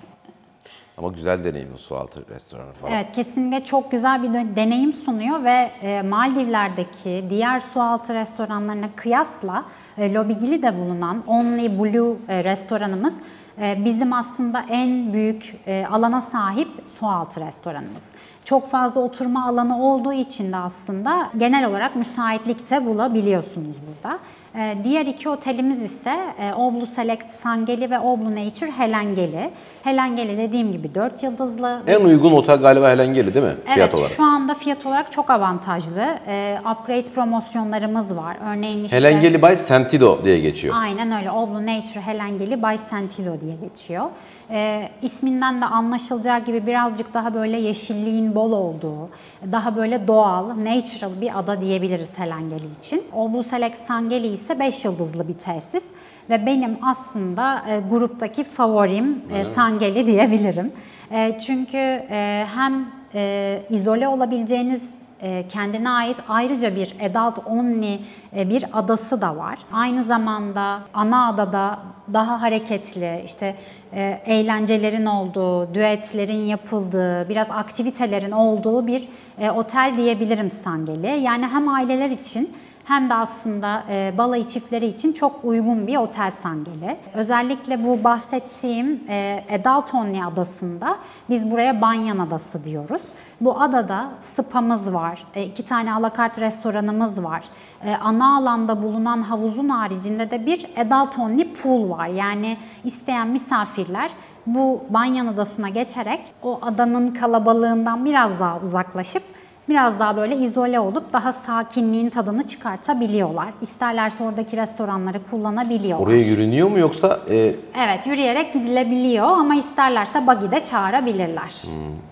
Ama güzel deneyim o sualtı restoranı falan. Evet kesinlikle çok güzel bir deneyim sunuyor ve e, Maldivler'deki diğer sualtı restoranlarına kıyasla e, Lobigili'de bulunan Only Blue e, restoranımız e, bizim aslında en büyük e, alana sahip sualtı restoranımız. Çok fazla oturma alanı olduğu için de aslında genel olarak müsaitlikte bulabiliyorsunuz burada. E, diğer iki otelimiz ise e, Oblu Select Sangeli ve Oblu Nature Helengeli. Helengeli dediğim gibi 4 yıldızlı. En uygun otel galiba Helengeli değil mi? Fiyat Evet, olarak. şu anda fiyat olarak çok avantajlı. Ee, upgrade promosyonlarımız var. Örneğin işte... Helengeli by Sentido diye geçiyor. Aynen öyle. Oblu Nature Helengeli by Sentido diye geçiyor. Ee, isminden de anlaşılacağı gibi birazcık daha böyle yeşilliğin bol olduğu, daha böyle doğal, natural bir ada diyebiliriz Helengeli için. Oblu Select Sangeli ise 5 yıldızlı bir tesis ve benim aslında e, gruptaki favorim e, Sangeli diyebilirim. E, çünkü e, hem e, izole olabileceğiniz e, kendine ait ayrıca bir adult only e, bir adası da var. Aynı zamanda ana adada daha hareketli işte e, eğlencelerin olduğu, düetlerin yapıldığı, biraz aktivitelerin olduğu bir e, otel diyebilirim Sangeli. Yani hem aileler için hem de aslında e, balayı çiftleri için çok uygun bir otel Sangeli. Özellikle bu bahsettiğim e, Adult Only adasında biz buraya Banyan Adası diyoruz. Bu adada spamız var, e, iki tane alakart restoranımız var. E, ana alanda bulunan havuzun haricinde de bir Adult Only pool var. Yani isteyen misafirler bu Banyan Adası'na geçerek o adanın kalabalığından biraz daha uzaklaşıp biraz daha böyle izole olup daha sakinliğin tadını çıkartabiliyorlar. İsterlerse oradaki restoranları kullanabiliyorlar. Oraya yürünüyor mu yoksa e, Evet yürüyerek gidilebiliyor ama isterlerse buggy de çağırabilirler.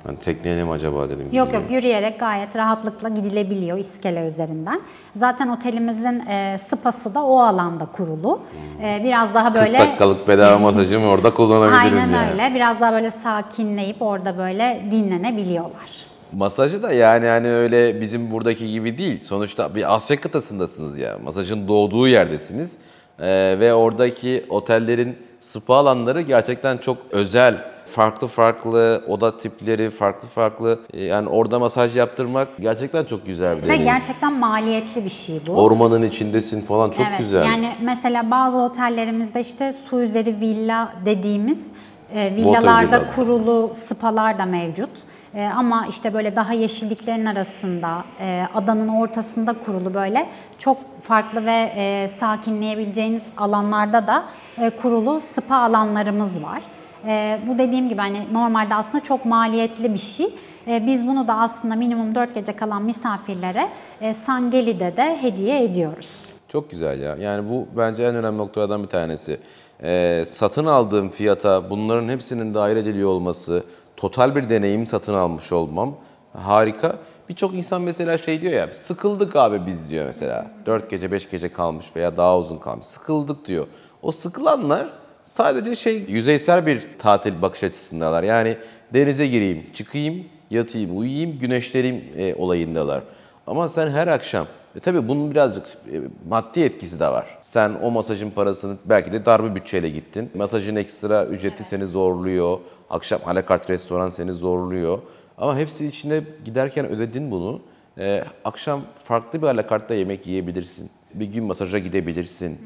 hani tekneyle mi acaba dedim. Yok yok yürüyerek gayet rahatlıkla gidilebiliyor iskele üzerinden. Zaten otelimizin e, spası da o alanda kurulu. E, biraz daha 40 böyle dakikalık bedava masajımı orada kullanabilirim aynen yani. öyle biraz daha böyle sakinleyip orada böyle dinlenebiliyorlar. Masajı da yani hani öyle bizim buradaki gibi değil. Sonuçta bir Asya kıtasındasınız ya. Masajın doğduğu yerdesiniz. Ee, ve oradaki otellerin spa alanları gerçekten çok özel farklı farklı oda tipleri, farklı farklı e, yani orada masaj yaptırmak gerçekten çok güzel bir Ve deneyim. gerçekten maliyetli bir şey bu. Ormanın içindesin falan çok evet, güzel. Yani mesela bazı otellerimizde işte su üzeri villa dediğimiz e, villalarda villa. kurulu spalar da mevcut. E, ama işte böyle daha yeşilliklerin arasında, e, adanın ortasında kurulu böyle çok farklı ve e, sakinleyebileceğiniz alanlarda da e, kurulu spa alanlarımız var. E, bu dediğim gibi hani normalde aslında çok maliyetli bir şey. E, biz bunu da aslında minimum 4 gece kalan misafirlere e, Sangeli'de de hediye ediyoruz. Çok güzel ya. Yani bu bence en önemli noktalardan bir tanesi. Ee, satın aldığım fiyata bunların hepsinin dahil ediliyor olması, total bir deneyim satın almış olmam harika. Birçok insan mesela şey diyor ya, sıkıldık abi biz diyor mesela. 4 gece 5 gece kalmış veya daha uzun kalmış. Sıkıldık diyor. O sıkılanlar sadece şey yüzeysel bir tatil bakış açısındalar. Yani denize gireyim, çıkayım, yatayım, uyuyayım, güneşlereyim e, olayındalar. Ama sen her akşam, e tabii bunun birazcık e, maddi etkisi de var. Sen o masajın parasını belki de dar bir bütçeyle gittin. Masajın ekstra ücreti seni zorluyor. Akşam alakart restoran seni zorluyor. Ama hepsi içinde giderken ödedin bunu. E, akşam farklı bir alakartta yemek yiyebilirsin. Bir gün masaja gidebilirsin.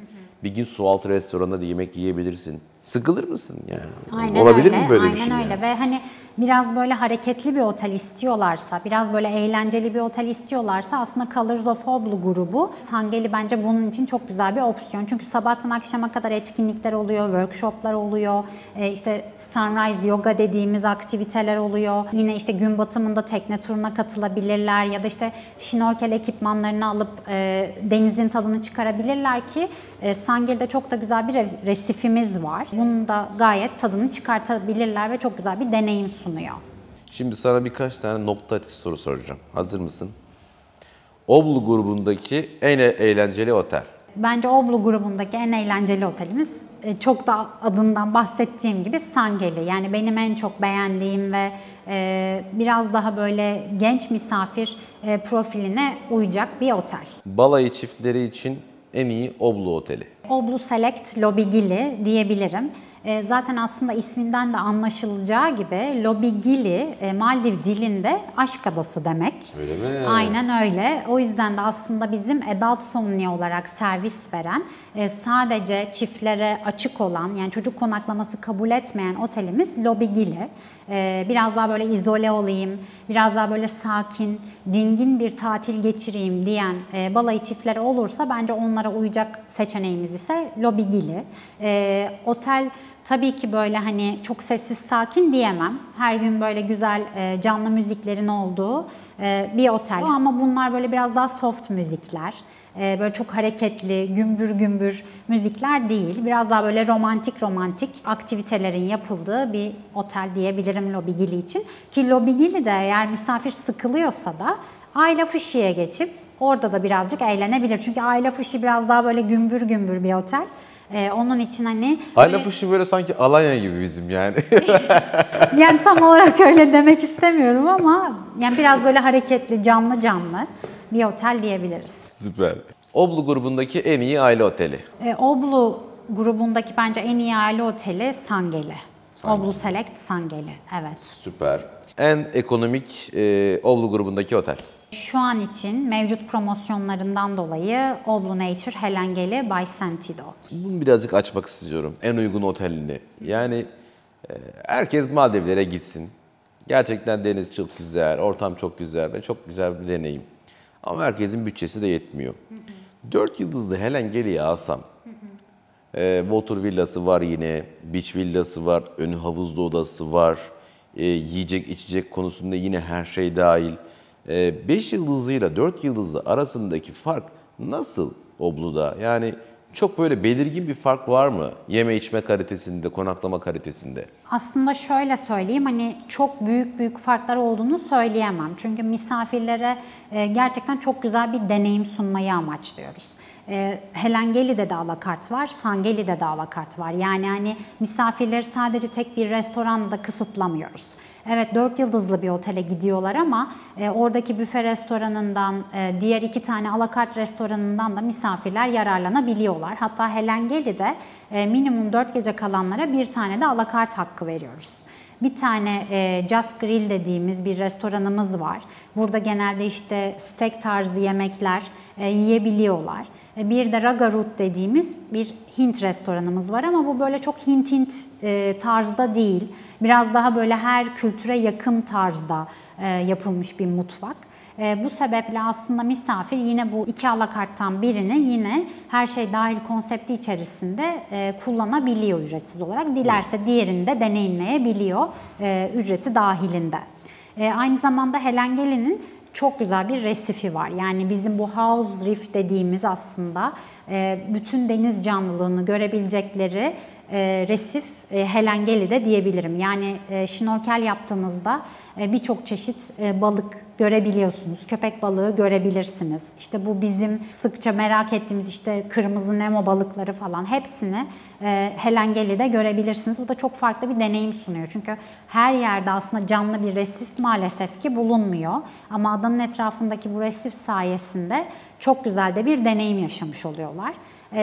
Bir gün sualtı restoranda da yemek yiyebilirsin. Sıkılır mısın yani? Aynen Olabilir öyle, mi böyle aynen bir şey? öyle yani? ve hani biraz böyle hareketli bir otel istiyorlarsa, biraz böyle eğlenceli bir otel istiyorlarsa aslında Colors of Oblu grubu Sangeli bence bunun için çok güzel bir opsiyon. Çünkü sabahtan akşama kadar etkinlikler oluyor, workshoplar oluyor, e, işte sunrise yoga dediğimiz aktiviteler oluyor. Yine işte gün batımında tekne turuna katılabilirler ya da işte şnorkel ekipmanlarını alıp e, denizin tadını çıkarabilirler ki e, Sangeli'de çok da güzel bir re- resifimiz var. Bunun da gayet tadını çıkartabilirler ve çok güzel bir deneyim sunuyor. Şimdi sana birkaç tane nokta atışı soru soracağım. Hazır mısın? Oblu grubundaki en eğlenceli otel. Bence Oblu grubundaki en eğlenceli otelimiz e, çok da adından bahsettiğim gibi Sangeli. Yani benim en çok beğendiğim ve e, biraz daha böyle genç misafir e, profiline uyacak bir otel. Balayı çiftleri için en iyi Oblu oteli. Oblu Select Lobigili diyebilirim. E, zaten aslında isminden de anlaşılacağı gibi Lobigili e, Maldiv dilinde aşk adası demek. Öyle mi? Aynen öyle. O yüzden de aslında bizim adult somni olarak servis veren, e, sadece çiftlere açık olan yani çocuk konaklaması kabul etmeyen otelimiz Lobigili. E, biraz daha böyle izole olayım, biraz daha böyle sakin, dingin bir tatil geçireyim diyen e, balayı çiftleri olursa bence onlara uyacak seçeneğimiz ise Lobigili. E, otel Tabii ki böyle hani çok sessiz sakin diyemem. Her gün böyle güzel e, canlı müziklerin olduğu e, bir otel. Ama bunlar böyle biraz daha soft müzikler. E, böyle çok hareketli, gümbür gümbür müzikler değil. Biraz daha böyle romantik romantik aktivitelerin yapıldığı bir otel diyebilirim Lobigili için. Ki Lobigili'de eğer misafir sıkılıyorsa da Ayla Fuşi'ye geçip orada da birazcık eğlenebilir. Çünkü Ayla Fuşi biraz daha böyle gümbür gümbür bir otel. E, onun için hani Ayla böyle- Fuşi böyle sanki Alanya gibi bizim yani. yani tam olarak öyle demek istemiyorum ama yani biraz böyle hareketli, canlı canlı bir otel diyebiliriz. Süper. Oblu grubundaki en iyi aile oteli. E, Oblu grubundaki bence en iyi aile oteli Sangeli. Oblu Select Sangeli, evet. Süper. En ekonomik e, Oblu grubundaki otel. Şu an için mevcut promosyonlarından dolayı Oblu Nature Helengeli by Sentido. Bunu birazcık açmak istiyorum. En uygun otelini. Yani e, herkes Maldivlere gitsin. Gerçekten deniz çok güzel, ortam çok güzel ve çok güzel bir deneyim. Ama herkesin bütçesi de yetmiyor. Dört yıldızlı Helengeli'ye alsam, e, water villası var yine, beach villası var, önü havuzlu odası var, e, yiyecek içecek konusunda yine her şey dahil. 5 yıldızıyla 4 yıldızlı arasındaki fark nasıl Oblu'da? Yani çok böyle belirgin bir fark var mı? Yeme içme kalitesinde, konaklama kalitesinde. Aslında şöyle söyleyeyim hani çok büyük büyük farklar olduğunu söyleyemem. Çünkü misafirlere e, gerçekten çok güzel bir deneyim sunmayı amaçlıyoruz. E, Helengeli'de de alakart var, Sangeli'de de alakart var. Yani hani misafirleri sadece tek bir restoranda kısıtlamıyoruz. Evet 4 yıldızlı bir otele gidiyorlar ama e, oradaki büfe restoranından, e, diğer iki tane alakart restoranından da misafirler yararlanabiliyorlar. Hatta Helengeli'de e, minimum 4 gece kalanlara bir tane de alakart hakkı veriyoruz. Bir tane e, Just Grill dediğimiz bir restoranımız var. Burada genelde işte steak tarzı yemekler e, yiyebiliyorlar. E, Bir de Ragarut dediğimiz bir Hint restoranımız var ama bu böyle çok Hint Hint e, tarzda değil. Biraz daha böyle her kültüre yakın tarzda e, yapılmış bir mutfak. Bu sebeple aslında misafir yine bu iki alakarttan birini yine her şey dahil konsepti içerisinde kullanabiliyor ücretsiz olarak. Dilerse diğerini de deneyimleyebiliyor ücreti dahilinde. Aynı zamanda Helen Gellin'in çok güzel bir resifi var. Yani bizim bu House Reef dediğimiz aslında e, bütün deniz canlılığını görebilecekleri e, resif e, Helengeli'de diyebilirim. Yani şnorkel yaptığınızda birçok çeşit e, balık görebiliyorsunuz. Köpek balığı görebilirsiniz. İşte bu bizim sıkça merak ettiğimiz işte kırmızı Nemo balıkları falan hepsini e, Helengeli'de görebilirsiniz. Bu da çok farklı bir deneyim sunuyor. Çünkü her yerde aslında canlı bir resif maalesef ki bulunmuyor. Ama adanın etrafındaki bu resif sayesinde çok güzel de bir deneyim yaşamış oluyorlar.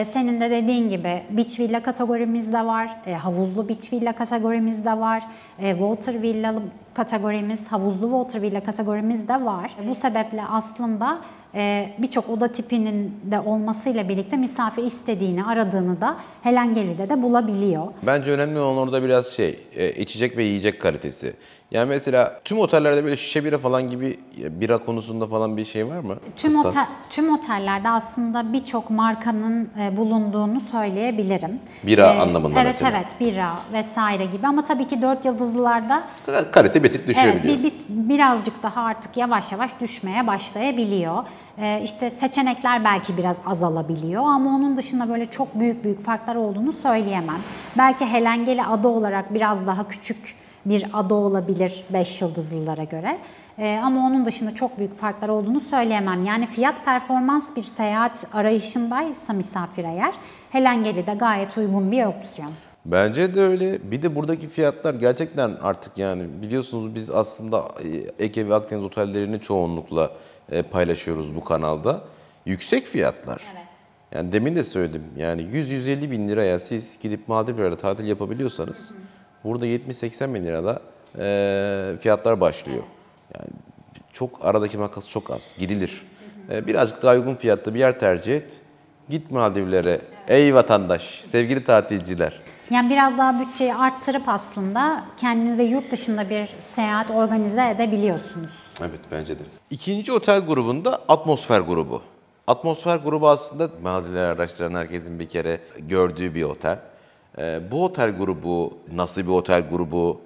Senin de dediğin gibi beach villa kategorimiz de var, e, havuzlu beach villa kategorimiz de var, e, water villa kategorimiz, havuzlu water villa kategorimiz de var. Bu sebeple aslında e, birçok oda tipinin de olmasıyla birlikte misafir istediğini, aradığını da Helengeli'de de bulabiliyor. Bence önemli olan orada biraz şey, e, içecek ve yiyecek kalitesi. Yani mesela tüm otellerde böyle şişe bira falan gibi e, bira konusunda falan bir şey var mı? Tüm, otel, tüm otellerde aslında birçok markanın bulunduğunu söyleyebilirim. Bira anlamında Evet mesela. evet bira vesaire gibi ama tabii ki dört yıldızlılarda Kalite bir Evet, düşebiliyor. bir, bir- birazcık daha artık yavaş yavaş düşmeye başlayabiliyor. Ee, işte seçenekler belki biraz azalabiliyor ama onun dışında böyle çok büyük büyük farklar olduğunu söyleyemem. Belki Helengeli ada olarak biraz daha küçük bir ada olabilir 5 yıldızlılara göre. Ee, ama onun dışında çok büyük farklar olduğunu söyleyemem. Yani fiyat performans bir seyahat arayışındaysa misafir eğer Helengeli de gayet uygun bir opsiyon. Bence de öyle. Bir de buradaki fiyatlar gerçekten artık yani biliyorsunuz biz aslında e, Ege ve Akdeniz otellerini çoğunlukla e, paylaşıyoruz bu kanalda. Yüksek fiyatlar. Evet. Yani demin de söyledim. Yani 100-150 bin liraya siz gidip Maldivler'de tatil yapabiliyorsanız burada 70-80 bin lirada e, fiyatlar başlıyor. Yani çok aradaki makas çok az. Gidilir. E, birazcık daha uygun fiyatta bir yer tercih et. Git Maldivlere. Ey vatandaş, sevgili tatilciler. Yani biraz daha bütçeyi arttırıp aslında kendinize yurt dışında bir seyahat organize edebiliyorsunuz. Evet bence de. İkinci otel grubunda atmosfer grubu. Atmosfer grubu aslında Maldivler araştıran herkesin bir kere gördüğü bir otel. Ee, bu otel grubu nasıl bir otel grubu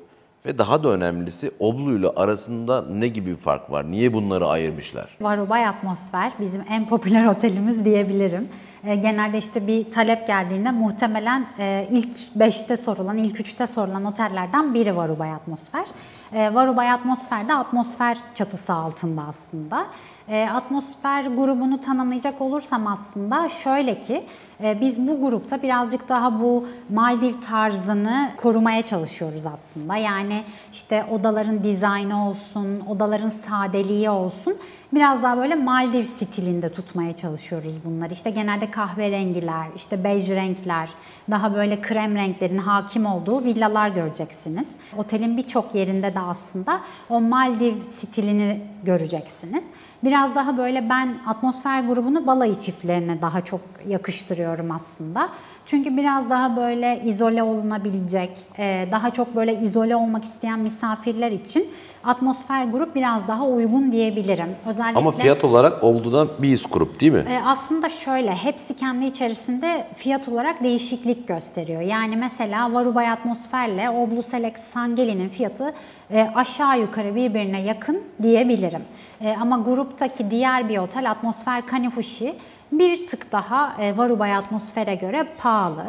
ve daha da önemlisi Oblu ile arasında ne gibi bir fark var? Niye bunları ayırmışlar? Varubay Atmosfer bizim en popüler otelimiz diyebilirim. E, genelde işte bir talep geldiğinde muhtemelen e, ilk 5'te sorulan, ilk 3'te sorulan otellerden biri Varubay Atmosfer. E, Varubay Atmosfer de atmosfer çatısı altında aslında. E, atmosfer grubunu tanımlayacak olursam aslında şöyle ki e, biz bu grupta birazcık daha bu Maldiv tarzını korumaya çalışıyoruz aslında. Yani işte odaların dizaynı olsun, odaların sadeliği olsun. Biraz daha böyle Maldiv stilinde tutmaya çalışıyoruz bunları. İşte genelde kahverengiler, işte bej renkler, daha böyle krem renklerin hakim olduğu villalar göreceksiniz. Otelin birçok yerinde de aslında o Maldiv stilini göreceksiniz. Biraz daha böyle ben atmosfer grubunu balayı çiftlerine daha çok yakıştırıyorum aslında. Çünkü biraz daha böyle izole olunabilecek, e, daha çok böyle izole olmak isteyen misafirler için atmosfer grup biraz daha uygun diyebilirim. Özellikle Ama fiyat olarak Oblu'da bir üst grup değil mi? e, aslında şöyle, hepsi kendi içerisinde fiyat olarak değişiklik gösteriyor. Yani mesela Varubay Atmosfer'le Oblu Select Sangeli'nin fiyatı e, aşağı yukarı birbirine yakın diyebilirim. E, ama gruptaki diğer bir otel Atmosfer Kanifushi bir tık daha e, Varubay Atmosfer'e göre pahalı.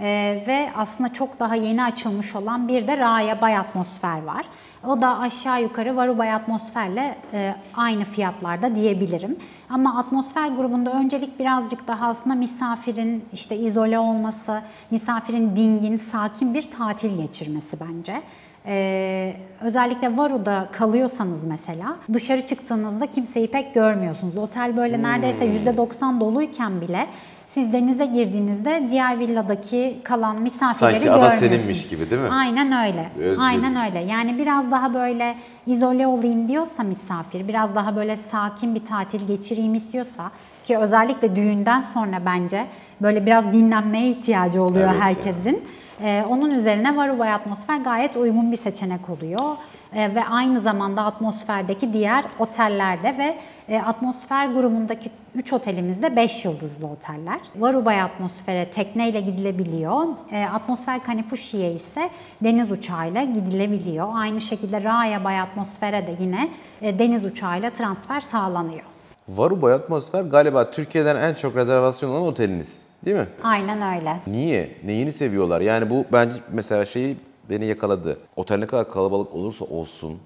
Ee, ve aslında çok daha yeni açılmış olan bir de Raya Bay Atmosfer var. O da aşağı yukarı Varubay Atmosfer'le e, aynı fiyatlarda diyebilirim. Ama atmosfer grubunda öncelik birazcık daha aslında misafirin işte izole olması, misafirin dingin, sakin bir tatil geçirmesi bence. Ee, özellikle Varu'da kalıyorsanız mesela dışarı çıktığınızda kimseyi pek görmüyorsunuz. Otel böyle neredeyse %90 doluyken bile Siz denize girdiğinizde diğer villadaki kalan misafirleri Sanki ada görmüyorsunuz. seninmiş gibi değil mi? Aynen öyle. Özgür. Aynen öyle. Yani biraz daha böyle izole olayım diyorsa misafir, biraz daha böyle sakin bir tatil geçireyim istiyorsa ki özellikle düğünden sonra bence böyle biraz dinlenmeye ihtiyacı oluyor Evet herkesin. Ee, onun üzerine Varubay atmosfer gayet uygun bir seçenek oluyor. Ee, ve aynı zamanda atmosferdeki diğer otellerde ve e, atmosfer grubundaki 3 otelimizde 5 yıldızlı oteller. Varubay atmosfere tekneyle gidilebiliyor. E, atmosfer Kanifushi'ye ise deniz uçağıyla gidilebiliyor. Aynı şekilde Raya Bay atmosfere de yine e, deniz uçağıyla transfer sağlanıyor. Varubay Atmosfer galiba Türkiye'den en çok rezervasyon olan oteliniz. Değil mi? Aynen öyle. Niye? Neyini seviyorlar? Yani bu bence mesela şeyi beni yakaladı. Otel ne kadar kalabalık olursa olsun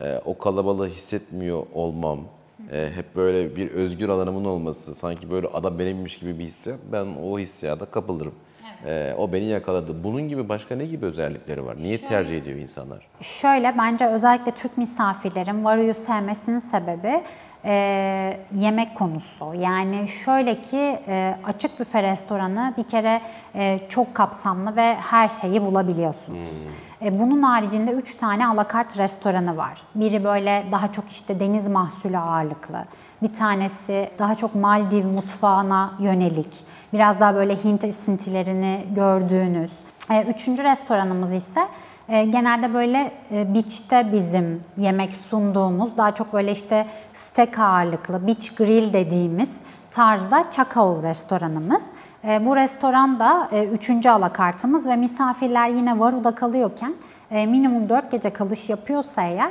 e, o kalabalığı hissetmiyor olmam. e, hep böyle bir özgür alanımın olması, sanki böyle ada benimmiş gibi bir hissiyat. Ben o hissiyata kapılırım. E, o beni yakaladı. Bunun gibi başka ne gibi özellikleri var? Niye tercih ediyor insanlar? Şöyle bence özellikle Türk misafirlerin Varu'yu sevmesinin sebebi e, yemek konusu. Yani şöyle ki e, açık büfe restoranı bir kere e, çok kapsamlı ve her şeyi bulabiliyorsunuz. E, bunun haricinde 3 tane alakart restoranı var. Biri böyle daha çok işte deniz mahsulü ağırlıklı. Bir tanesi daha çok Maldiv mutfağına yönelik. Biraz daha böyle Hint esintilerini gördüğünüz. E, Üçüncü restoranımız ise genelde böyle e, beach'te bizim yemek sunduğumuz daha çok böyle işte steak ağırlıklı beach grill dediğimiz tarzda Çakao restoranımız. E, bu restoran da e, üçüncü alakartımız ve misafirler yine Varu'da kalıyorken e, minimum 4 gece kalış yapıyorsa eğer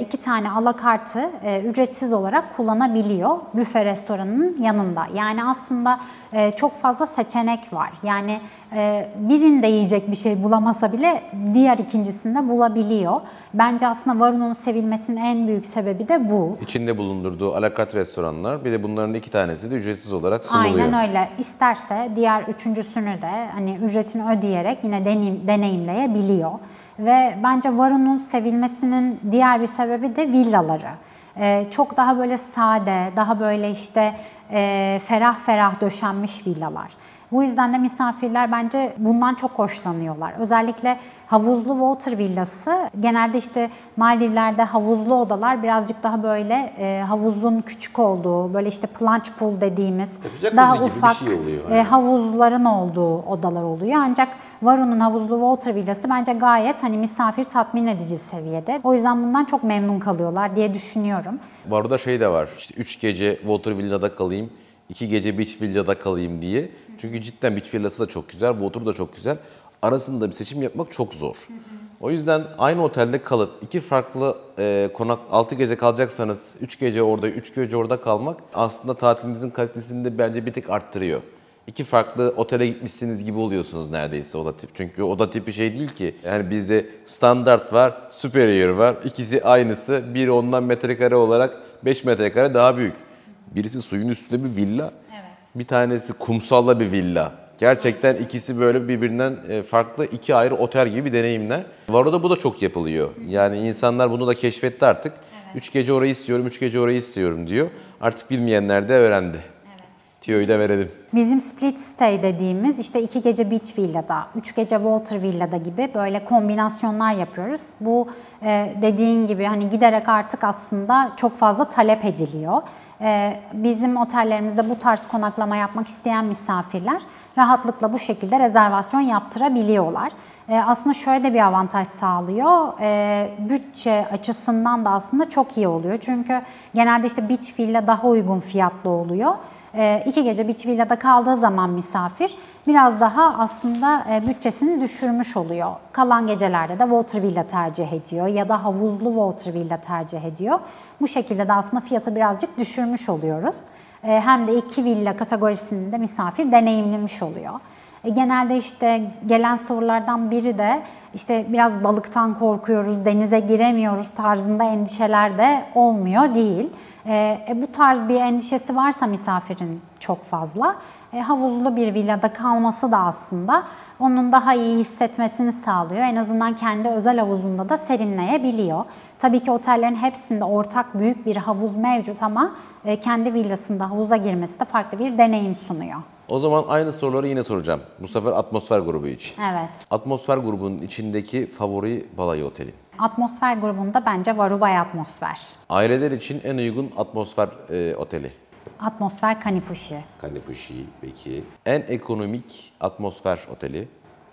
iki tane alakartı e, ücretsiz olarak kullanabiliyor büfe restoranının yanında. Yani aslında e, çok fazla seçenek var. Yani e, birinde yiyecek bir şey bulamasa bile diğer ikincisinde bulabiliyor. Bence aslında Varu'nun sevilmesinin en büyük sebebi de bu. İçinde bulundurduğu alakart restoranlar, bir de bunların iki tanesi de ücretsiz olarak sunuluyor. Aynen öyle. İsterse diğer üçüncüsünü de hani ücretini ödeyerek yine deneyim, deneyimleyebiliyor. Ve bence Varu'nun sevilmesinin diğer bir sebebi de villaları. Ee, çok daha böyle sade, daha böyle işte e, ferah ferah döşenmiş villalar. Bu yüzden de misafirler bence bundan çok hoşlanıyorlar. Özellikle havuzlu water villası genelde işte Maldivler'de havuzlu odalar birazcık daha böyle e, havuzun küçük olduğu, böyle işte plunge pool dediğimiz jacuzzi daha ufak şey oluyor, e, havuzların olduğu odalar oluyor. Ancak Varu'nun havuzlu water villası bence gayet hani misafir tatmin edici seviyede. O yüzden bundan çok memnun kalıyorlar diye düşünüyorum. Bu arada şey de var. İşte 3 gece Water Villa'da kalayım, 2 gece Beach Villa'da kalayım diye. Çünkü cidden Beach Villa'sı da çok güzel, Water da çok güzel. Arasında bir seçim yapmak çok zor. O yüzden aynı otelde kalıp iki farklı e, konak 6 gece kalacaksanız 3 gece orada, 3 gece orada kalmak aslında tatilinizin kalitesini de bence bir tık arttırıyor. İki farklı otele gitmişsiniz gibi oluyorsunuz neredeyse oda tip. Çünkü oda tipi şey değil ki. Yani bizde standart var, superior var. İkisi aynısı. Biri ondan metrekare olarak 5 metrekare daha büyük. Birisi suyun üstünde bir villa. Bir tanesi kumsalla bir villa. Gerçekten ikisi böyle birbirinden e, farklı iki ayrı otel gibi bir deneyimler. Varo'da bu da çok yapılıyor. Yani insanlar bunu da keşfetti artık. Üç gece orayı istiyorum, üç gece orayı istiyorum diyor. Artık bilmeyenler de öğrendi. Tiyo'yu da verelim. Bizim split stay dediğimiz işte iki gece beach villada, üç gece water villada gibi böyle kombinasyonlar yapıyoruz. Bu e, dediğin gibi hani giderek artık aslında çok fazla talep ediliyor. E, bizim otellerimizde bu tarz konaklama yapmak isteyen misafirler rahatlıkla bu şekilde rezervasyon yaptırabiliyorlar. E, aslında şöyle de bir avantaj sağlıyor. E, bütçe açısından da aslında çok iyi oluyor. Çünkü genelde işte beach villa daha uygun fiyatlı oluyor. E, iki gece beach villada kaldığı zaman misafir biraz daha aslında e, bütçesini düşürmüş oluyor. Kalan gecelerde de water villa tercih ediyor ya da havuzlu water villa tercih ediyor. Bu şekilde de aslında fiyatı birazcık düşürmüş oluyoruz. E, hem de iki villa kategorisinde misafir deneyimlemiş oluyor. E, genelde işte gelen sorulardan biri de işte biraz balıktan korkuyoruz, denize giremiyoruz tarzında endişeler de olmuyor değil. E, e, bu tarz bir endişesi varsa misafirin çok fazla havuzlu bir villada kalması da aslında onun daha iyi hissetmesini sağlıyor. En azından kendi özel havuzunda da serinleyebiliyor. Tabii ki otellerin hepsinde ortak büyük bir havuz mevcut ama e, kendi villasında havuza girmesi de farklı bir deneyim sunuyor. O zaman aynı soruları yine soracağım. Bu sefer atmosfer grubu için. Evet. Atmosfer grubunun içindeki favori balayı oteli. Atmosfer grubunda bence Varubay Atmosfer. Aileler için en uygun atmosfer e, oteli. Atmosfer Kanifushi. Kanifushi peki. En ekonomik atmosfer oteli.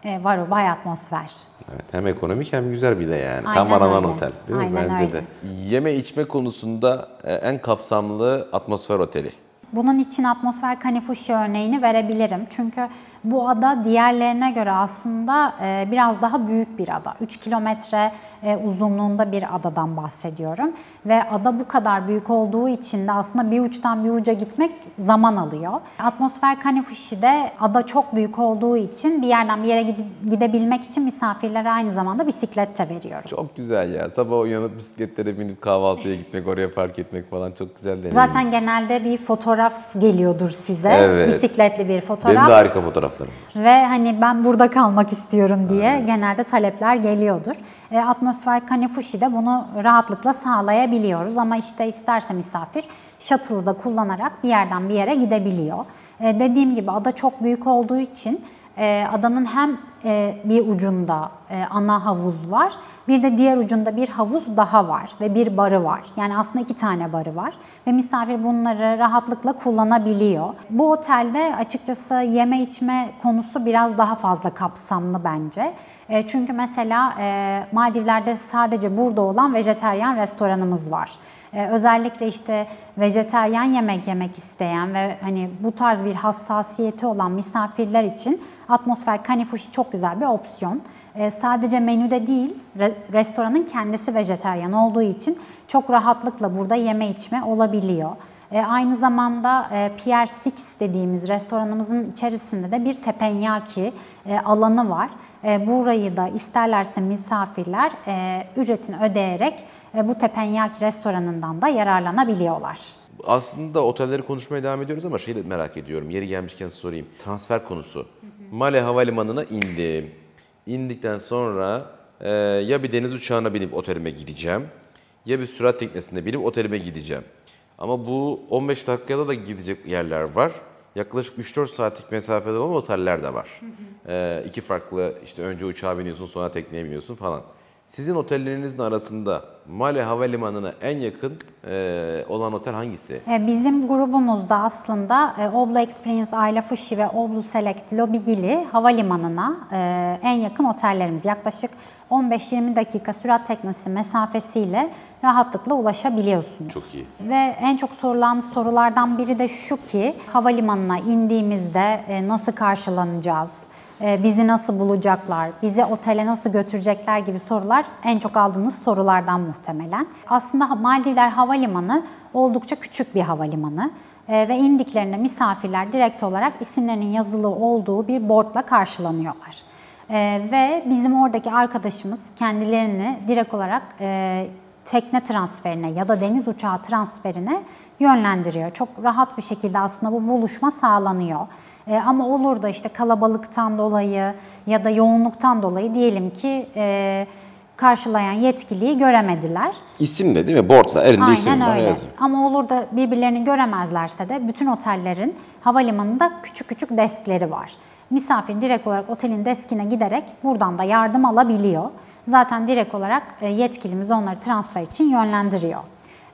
E, Varubay Atmosfer. Evet, hem ekonomik hem güzel bir de yani. Aynen Tam aranan öyle. otel değil mi? Aynen Bence öyle. de. Yeme içme konusunda e, en kapsamlı atmosfer oteli. Bunun için atmosfer Kanifushi örneğini verebilirim. Çünkü bu ada diğerlerine göre aslında e, biraz daha büyük bir ada. 3 kilometre e, uzunluğunda bir adadan bahsediyorum. Ve ada bu kadar büyük olduğu için de aslında bir uçtan bir uca gitmek zaman alıyor. Atmosfer Kanifushi'de ada çok büyük olduğu için bir yerden bir yere gide- gidebilmek için misafirlere aynı zamanda bisiklet de veriyoruz. Çok güzel ya. Sabah uyanıp bisikletlere binip kahvaltıya gitmek, oraya park etmek falan çok güzel deneyim. Zaten genelde bir fotoğraf geliyordur size. Evet. Bisikletli bir fotoğraf. Benim de harika fotoğraflarım var. Ve hani ben burada kalmak istiyorum diye genelde talepler geliyordur. E, atmosfer Kanifushi'de bunu rahatlıkla sağlayabiliyoruz ama işte isterse misafir shuttle'ı da kullanarak bir yerden bir yere gidebiliyor. E, dediğim gibi ada çok büyük olduğu için e, adanın hem e, bir ucunda e, ana havuz var, bir de diğer ucunda bir havuz daha var ve bir barı var. Yani aslında iki tane barı var ve misafir bunları rahatlıkla kullanabiliyor. Bu otelde açıkçası yeme içme konusu biraz daha fazla kapsamlı bence. E, çünkü mesela e, Maldivler'de sadece burada olan vejeteryan restoranımız var. E, özellikle işte vejeteryan yemek yemek isteyen ve hani bu tarz bir hassasiyeti olan misafirler için Atmosfer Kanifushi çok güzel bir opsiyon. E, sadece menüde değil, re- restoranın kendisi vejeteryan olduğu için çok rahatlıkla burada yeme içme olabiliyor. E, aynı zamanda e, Pier dediğimiz restoranımızın içerisinde de bir teppanyaki e, alanı var. E, burayı da isterlerse misafirler e, ücretini ödeyerek e, bu teppanyaki restoranından da yararlanabiliyorlar. Aslında otelleri konuşmaya devam ediyoruz ama şeyi de merak ediyorum. Yeri gelmişken sorayım. Transfer konusu. Male Havalimanı'na indim. İndikten sonra e, ya bir deniz uçağına binip otelime gideceğim ya bir sürat teknesine binip otelime gideceğim. Ama bu 15 dakikada da gidecek yerler var. Yaklaşık 3-4 saatlik mesafede olan oteller de var. E, iki farklı işte önce uçağa biniyorsun sonra tekneye biniyorsun falan. Sizin otellerinizin arasında Male Havalimanı'na en yakın e, olan otel hangisi? E, Bizim grubumuzda aslında e, Oblu Experience Ayla Fushi ve Oblu Select Lobigili havalimanına e, en yakın otellerimiz. Yaklaşık 15-20 dakika sürat teknesi mesafesiyle rahatlıkla ulaşabiliyorsunuz. Çok iyi. Ve en çok sorulan sorulardan biri de şu ki havalimanına indiğimizde e, nasıl karşılanacağız? E, Bizi nasıl bulacaklar? Bizi otele nasıl götürecekler gibi sorular en çok aldığınız sorulardan muhtemelen. Aslında Maldivler Havalimanı oldukça küçük bir havalimanı. E, ve indiklerinde misafirler direkt olarak isimlerinin yazılı olduğu bir boardla karşılanıyorlar. Ve bizim oradaki arkadaşımız kendilerini direkt olarak tekne transferine ya da deniz uçağı transferine yönlendiriyor. Çok rahat bir şekilde aslında bu buluşma sağlanıyor. E, ama olur da işte kalabalıktan dolayı ya da yoğunluktan dolayı diyelim ki e, karşılayan yetkiliyi göremediler. İsimle değil mi? Board'la elinde isim Aynen var öyle. yazıyor. Ama olur da birbirlerini göremezlerse de bütün otellerin havalimanında küçük küçük deskleri var. Misafir direkt olarak otelin deskine giderek buradan da yardım alabiliyor. Zaten direkt olarak e, yetkilimiz onları transfer için yönlendiriyor.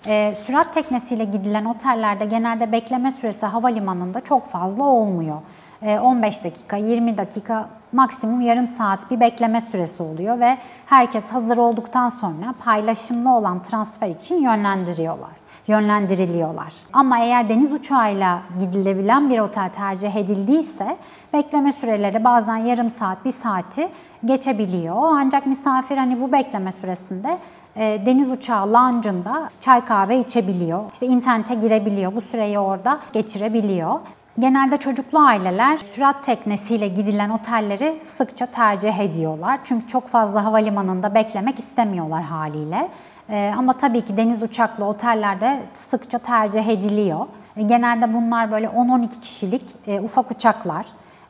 E, sürat teknesiyle gidilen otellerde genelde bekleme süresi havalimanında çok fazla olmuyor. E, 15 dakika, 20 dakika, maksimum yarım saat bir bekleme süresi oluyor ve herkes hazır olduktan sonra paylaşımlı olan transfer için yönlendiriyorlar yönlendiriliyorlar. Ama eğer deniz uçağıyla gidilebilen bir otel tercih edildiyse bekleme süreleri bazen yarım saat, bir saati geçebiliyor. Ancak misafir hani bu bekleme süresinde e, deniz uçağı lounge'ında çay kahve içebiliyor. İşte internete girebiliyor. Bu süreyi orada geçirebiliyor. Genelde çocuklu aileler sürat teknesiyle gidilen otelleri sıkça tercih ediyorlar. Çünkü çok fazla havalimanında beklemek istemiyorlar haliyle. Ee, ama tabii ki deniz uçaklı otellerde sıkça tercih ediliyor. E, genelde bunlar böyle 10-12 kişilik e, ufak uçaklar.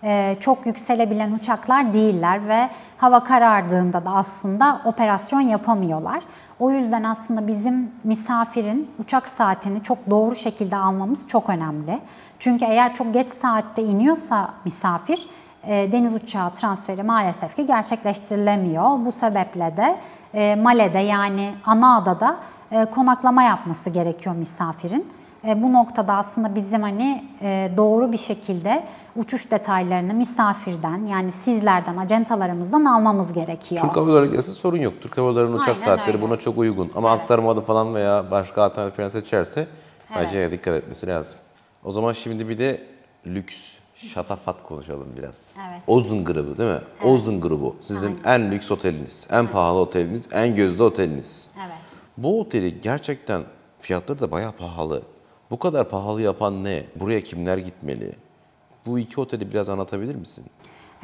E, çok yükselebilen uçaklar değiller ve hava karardığında da aslında operasyon yapamıyorlar. O yüzden aslında bizim misafirin uçak saatini çok doğru şekilde almamız çok önemli. Çünkü eğer çok geç saatte iniyorsa misafir e, deniz uçağı transferi maalesef ki gerçekleştirilemiyor. Bu sebeple de e, Male'de yani ana adada konaklama yapması gerekiyor misafirin. E, bu noktada aslında bizim hani e, doğru bir şekilde uçuş detaylarını misafirden yani sizlerden, acentalarımızdan almamız gerekiyor. Türk Hava Yolları gelirse sorun yok. Türk Hava Yolları'nın uçak Aynen saatleri öyle. buna çok uygun. Ama Evet. aktarma adı falan veya başka alternatif seçerse bence Evet. dikkat etmesi lazım. O zaman şimdi bir de lüks, şatafat konuşalım biraz. Evet. Ozun grubu değil mi? Ozun grubu. Sizin en lüks oteliniz, en pahalı oteliniz, en gözde oteliniz. Evet. Bu oteli gerçekten fiyatları da bayağı pahalı. Bu kadar pahalı yapan ne? Buraya kimler gitmeli? Bu iki oteli biraz anlatabilir misin?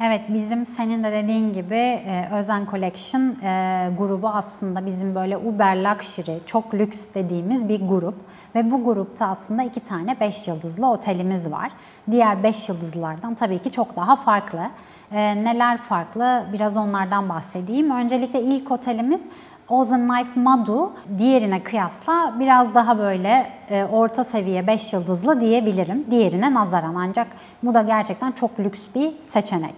Evet bizim senin de dediğin gibi e, Özen Collection e, grubu aslında bizim böyle uber luxury, çok lüks dediğimiz bir grup. Ve bu grupta aslında iki tane 5 yıldızlı otelimiz var. Diğer 5 yıldızlardan tabii ki çok daha farklı. E, neler farklı biraz onlardan bahsedeyim. Öncelikle ilk otelimiz Ocean Knife Madu diğerine kıyasla biraz daha böyle e, orta seviye 5 yıldızlı diyebilirim. Diğerine nazaran ancak bu da gerçekten çok lüks bir seçenek.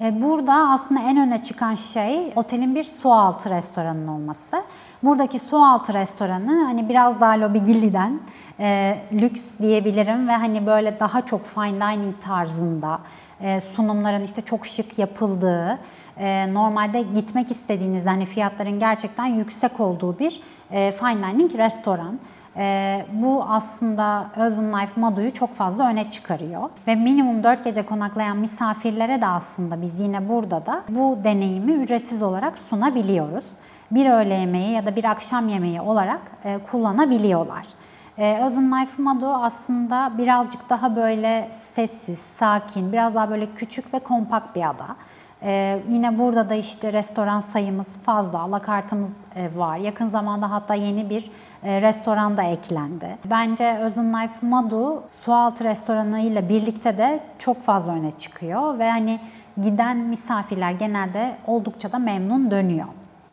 E, Burada aslında en öne çıkan şey otelin bir sualtı restoranının olması. Buradaki sualtı restoranı hani biraz daha Lobigilli'den e, lüks diyebilirim ve hani böyle daha çok fine dining tarzında e, sunumların işte çok şık yapıldığı, e, normalde gitmek istediğinizde hani fiyatların gerçekten yüksek olduğu bir e, fine dining restoran. E, bu aslında Özen Life Madu'yu çok fazla öne çıkarıyor. Ve minimum 4 gece konaklayan misafirlere de aslında biz yine burada da bu deneyimi ücretsiz olarak sunabiliyoruz. Bir öğle yemeği ya da bir akşam yemeği olarak e, kullanabiliyorlar. Ee, Özen Life Mado aslında birazcık daha böyle sessiz, sakin, biraz daha böyle küçük ve kompakt bir ada. Ee, yine burada da işte restoran sayımız fazla, alakartımız e, var. Yakın zamanda hatta yeni bir e, restoran da eklendi. Bence Özen Life Madu sualtı restoranı ile birlikte de çok fazla öne çıkıyor ve hani giden misafirler genelde oldukça da memnun dönüyor.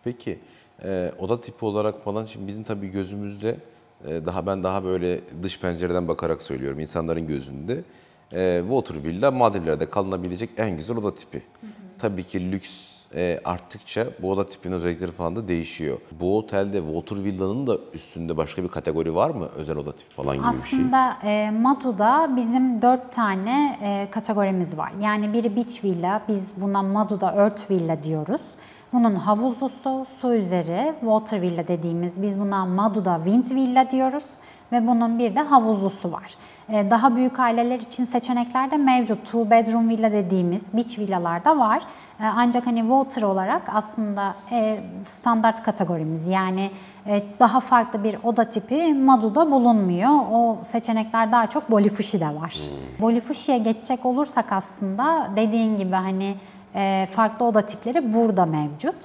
Peki e, oda tipi olarak falan şimdi bizim tabii gözümüzde e, daha ben daha böyle dış pencereden bakarak söylüyorum insanların gözünde e, Water Villa Maldivler'de kalınabilecek en güzel oda tipi. Tabii ki lüks e, arttıkça bu oda tipinin özellikleri falan da değişiyor. Bu otelde Water Villa'nın da üstünde başka bir kategori var mı? Özel oda tipi falan gibi bir şey. Aslında e, Madu'da bizim dört tane e, kategorimiz var. Yani biri beach villa, biz buna Madu'da earth villa diyoruz. Bunun havuzlusu, su üzeri, water villa dediğimiz, biz buna Madu'da wind villa diyoruz. Ve bunun bir de havuzlusu var. E, daha büyük aileler için seçenekler de mevcut. Two bedroom villa dediğimiz beach villalarda var. E, ancak hani water olarak aslında e, standart kategorimiz yani e, daha farklı bir oda tipi Madu'da bulunmuyor. O seçenekler daha çok Bolifushi'de var. Bolifushi'ye geçecek olursak aslında dediğin gibi hani e, farklı oda tipleri burada mevcut.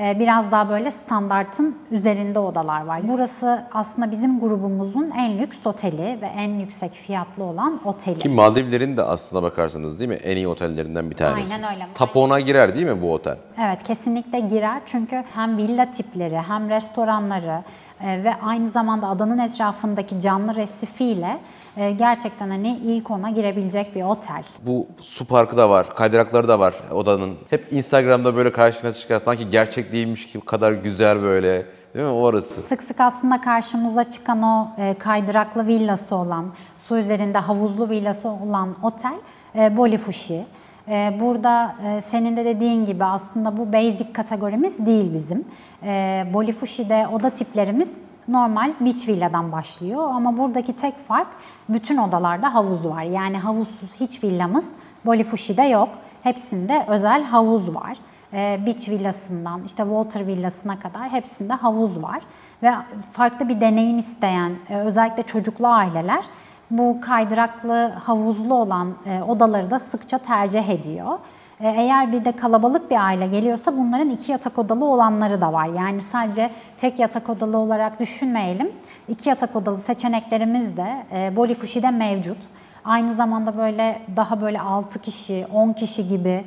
E, Biraz daha böyle standartın üzerinde odalar var. Burası aslında bizim grubumuzun en lüks oteli ve en yüksek fiyatlı olan oteli. Ki Maldivlerin de aslına bakarsanız değil mi en iyi otellerinden bir tanesi. Aynen öyle. Top 10'a girer değil mi bu otel? Evet kesinlikle girer çünkü hem villa tipleri hem restoranları ve aynı zamanda adanın etrafındaki canlı resifiyle e, gerçekten hani ilk ona girebilecek bir otel. Bu su parkı da var, kaydırakları da var odanın. Hep Instagram'da böyle karşına çıkar sanki gerçek değilmiş gibi kadar güzel böyle. Değil mi o arası? Sık sık aslında karşımıza çıkan o e, kaydıraklı villası olan, su üzerinde havuzlu villası olan otel e, Bolifushi. E, burada e, senin de dediğin gibi aslında bu basic kategorimiz değil bizim. E, Bolifushi'de oda tiplerimiz normal beach villadan başlıyor ama buradaki tek fark bütün odalarda havuz var. Yani havuzsuz hiç villamız Bolifushi'de yok. Hepsinde özel havuz var. E, beach villasından işte water villasına kadar hepsinde havuz var. Ve farklı bir deneyim isteyen e, özellikle çocuklu aileler bu kaydıraklı, havuzlu olan e, odaları da sıkça tercih ediyor. E, Eğer bir de kalabalık bir aile geliyorsa bunların iki yatak odalı olanları da var. Yani sadece tek yatak odalı olarak düşünmeyelim. İki yatak odalı seçeneklerimiz de e, Bolifushi'de mevcut. Aynı zamanda böyle daha böyle 6 kişi, 10 kişi gibi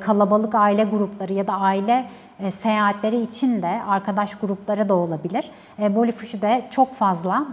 kalabalık aile grupları ya da aile seyahatleri için de arkadaş grupları da olabilir. E, Bolifushi'de çok fazla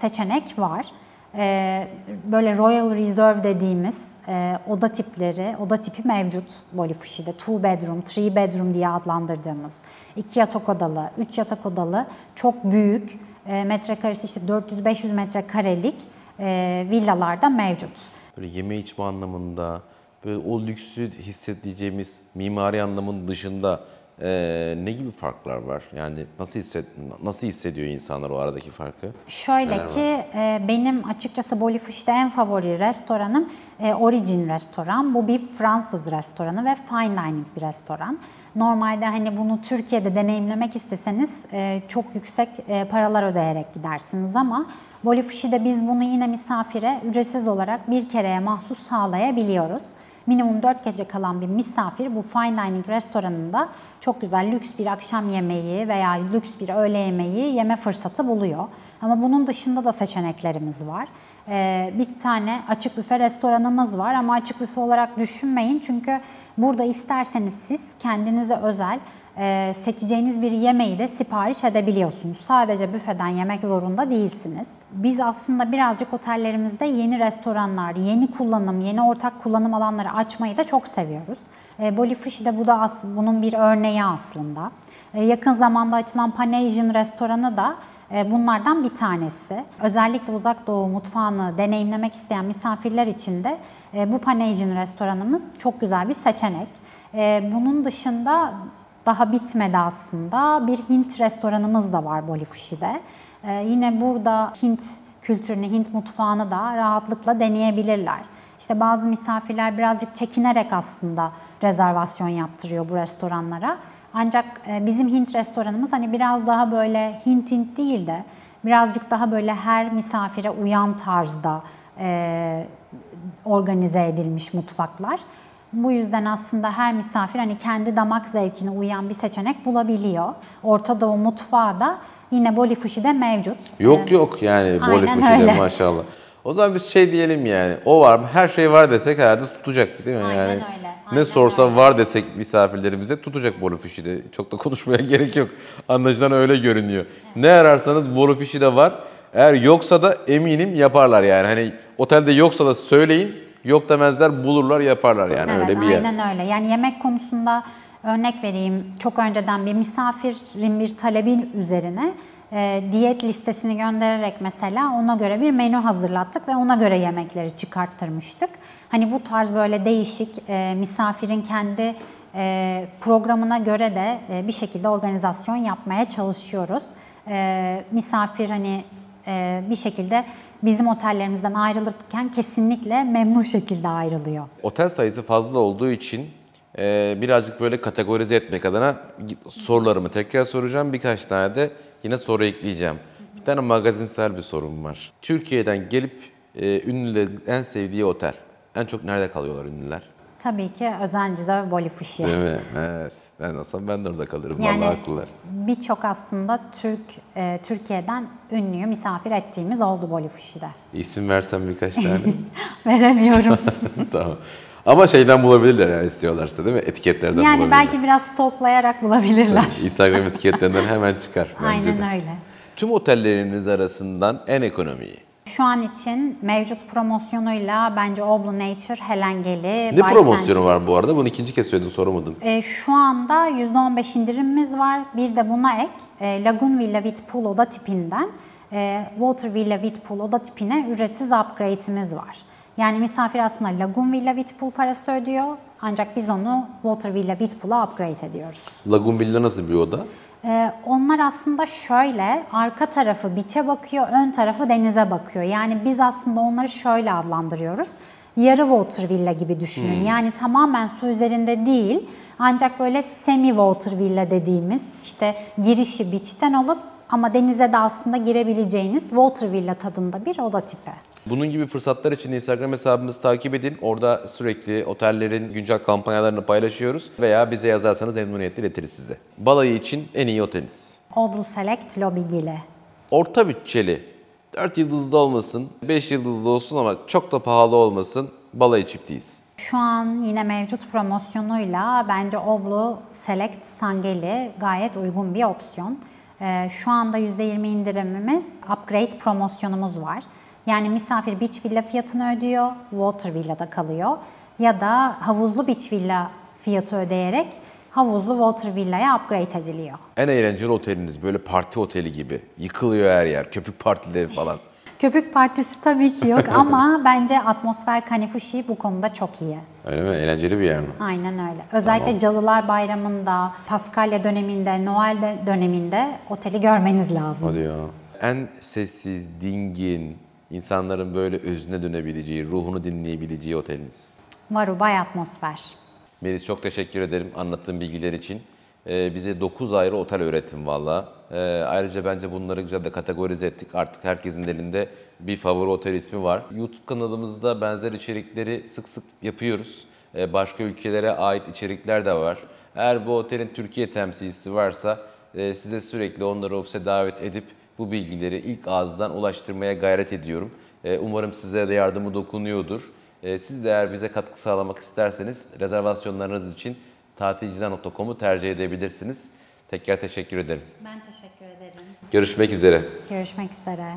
seçenek var. E, böyle Royal Reserve dediğimiz e, oda tipleri, oda tipi mevcut Bolifushi'de. Two bedroom, three bedroom diye adlandırdığımız. iki yatak odalı, üç yatak odalı, çok büyük, e, metrekaresi işte 400-500 metrekarelik e, villalarda mevcut. Böyle yeme içme anlamında, böyle o lüksü hissedeceğimiz mimari anlamının dışında eee, ne gibi farklar var? Yani nasıl hisset nasıl hissediyor insanlar o aradaki farkı? Şöyle Neler ki e, benim açıkçası Bolifushi'de en favori restoranım e, Origin restoran. Bu bir Fransız restoranı ve fine dining bir restoran. Normalde hani bunu Türkiye'de deneyimlemek isteseniz e, çok yüksek e, paralar ödeyerek gidersiniz ama Bolifushi'de biz bunu yine misafire ücretsiz olarak bir kereye mahsus sağlayabiliyoruz. Minimum 4 gece kalan bir misafir bu fine dining restoranında çok güzel lüks bir akşam yemeği veya lüks bir öğle yemeği yeme fırsatı buluyor. Ama bunun dışında da seçeneklerimiz var. Ee, bir tane açık büfe restoranımız var ama açık büfe olarak düşünmeyin çünkü burada isterseniz siz kendinize özel e, seçeceğiniz bir yemeği de sipariş edebiliyorsunuz. Sadece büfeden yemek zorunda değilsiniz. Biz aslında birazcık otellerimizde yeni restoranlar, yeni kullanım, yeni ortak kullanım alanları açmayı da çok seviyoruz. E, Bolifushi de bu da bunun bir örneği aslında. E, yakın zamanda açılan Pan Asian restoranı da e, bunlardan bir tanesi. Özellikle uzak doğu mutfağını deneyimlemek isteyen misafirler için de e, bu Pan Asian restoranımız çok güzel bir seçenek. Bunun dışında daha bitmedi aslında. Bir Hint restoranımız da var Bolifushi'de. Ee, yine burada Hint kültürünü, Hint mutfağını da rahatlıkla deneyebilirler. İşte bazı misafirler birazcık çekinerek aslında rezervasyon yaptırıyor bu restoranlara. Ancak e, bizim Hint restoranımız hani biraz daha böyle Hint Hint değil de birazcık daha böyle her misafire uyan tarzda e, organize edilmiş mutfaklar. Bu yüzden aslında her misafir hani kendi damak zevkine uyan bir seçenek bulabiliyor. Orta Doğu mutfağı da yine Bolifushi'de mevcut. Yok yok yani aynen Bolifushi'de öyle. maşallah. O zaman biz şey diyelim yani o var mı? Her şey var desek herhalde tutacak değil mi? Aynen yani öyle, Ne aynen sorsa öyle. var desek misafirlerimize tutacak Bolifushi'de. Çok da konuşmaya gerek yok. Anlaşılan öyle görünüyor. Ne ararsanız Bolifushi'de var. Eğer yoksa da eminim yaparlar yani. Hani otelde yoksa da söyleyin. Yok demezler bulurlar yaparlar yani Evet, öyle bir yer. aynen öyle. Yani yemek konusunda örnek vereyim. Çok önceden bir misafirin bir talebi üzerine e, diyet listesini göndererek mesela ona göre bir menü hazırlattık ve ona göre yemekleri çıkarttırmıştık. Hani bu tarz böyle değişik e, misafirin kendi e, programına göre de e, bir şekilde organizasyon yapmaya çalışıyoruz. E, misafir hani e, bir şekilde bizim otellerimizden ayrılırken kesinlikle memnun şekilde ayrılıyor. Otel sayısı fazla olduğu için e, birazcık böyle kategorize etmek adına sorularımı tekrar soracağım. Birkaç tane de yine soru ekleyeceğim. Bir tane magazinsel bir sorum var. Türkiye'den gelip e, ünlülerin en sevdiği otel. En çok nerede kalıyorlar ünlüler? Tabii ki özel rezerv Bolifushi. Değil mi? Evet. Ben olsam ben de orada kalırım. Yani Vallahi haklılar. birçok aslında Türk e, Türkiye'den ünlüyü misafir ettiğimiz oldu Bolifushi'de. İsim versem birkaç tane. Veremiyorum. tamam. Ama şeyden bulabilirler yani istiyorlarsa değil mi? Etiketlerden yani bulabilirler. belki biraz stoklayarak bulabilirler. Instagram etiketlerinden hemen çıkar bence de. Aynen öyle. Tüm otelleriniz arasından en ekonomiyi. Şu an için mevcut promosyonuyla bence Oblu Nature, Helengeli, Ne Bay promosyonu var bu arada? Bunu ikinci kez söyledin soramadım. E, şu anda %15 indirimimiz var. Bir de buna ek e, Lagoon Villa with Pool oda tipinden e, Water Villa with Pool oda tipine ücretsiz upgrade'imiz var. Yani misafir aslında Lagoon Villa with Pool parası ödüyor. Ancak biz onu Water Villa with Pool'a upgrade ediyoruz. Lagoon Villa nasıl bir oda? Ee, onlar aslında şöyle, arka tarafı biçe bakıyor, ön tarafı denize bakıyor. Yani biz aslında onları şöyle adlandırıyoruz. Yarı water villa gibi düşünün. Yani tamamen su üzerinde değil, ancak böyle semi water villa dediğimiz işte girişi beach'ten olup ama denize de aslında girebileceğiniz water villa tadında bir oda tipi. Bunun gibi fırsatlar için Instagram hesabımızı takip edin. Orada sürekli otellerin güncel kampanyalarını paylaşıyoruz. Veya bize yazarsanız memnuniyetle iletiriz size. Balayı için en iyi oteliniz. Oblu Select Lobigili. Orta bütçeli. 4 yıldızlı olmasın, 5 yıldızlı olsun ama çok da pahalı olmasın. Balayı çiftiyiz. Şu an yine mevcut promosyonuyla bence Oblu Select Sangeli gayet uygun bir opsiyon. Ee, şu anda %20 indirimimiz, upgrade promosyonumuz var. Yani misafir beach villa fiyatını ödüyor, water villa'da kalıyor. Ya da havuzlu beach villa fiyatı ödeyerek havuzlu water villa'ya upgrade ediliyor. En eğlenceli oteliniz böyle parti oteli gibi. Yıkılıyor her yer, köpük partileri falan. Köpük partisi tabii ki yok ama bence atmosfer Kanifushi bu konuda çok iyi. Öyle mi? Eğlenceli bir yer mi? Aynen öyle. Özellikle Cadılar Bayramı'nda, Paskalya döneminde, Noel de- döneminde oteli görmeniz lazım. Hadi ya. En sessiz, dingin, insanların böyle özüne dönebileceği, ruhunu dinleyebileceği oteliniz. Varubay atmosfer. Melis çok teşekkür ederim anlattığın bilgiler için. Ee, bize 9 ayrı otel öğrettin valla. Ee, ayrıca bence bunları güzel de kategorize ettik. Artık herkesin elinde bir favori otel ismi var. YouTube kanalımızda benzer içerikleri sık sık yapıyoruz. Ee, başka ülkelere ait içerikler de var. Eğer bu otelin Türkiye temsilcisi varsa e, size sürekli onları ofise davet edip bu bilgileri ilk ağızdan ulaştırmaya gayret ediyorum. Ee, umarım size de yardımı dokunuyordur. Ee, Siz de eğer bize katkı sağlamak isterseniz rezervasyonlarınız için tatilciler.com'u tercih edebilirsiniz. Tekrar teşekkür ederim. Ben teşekkür ederim. Görüşmek üzere. Görüşmek üzere.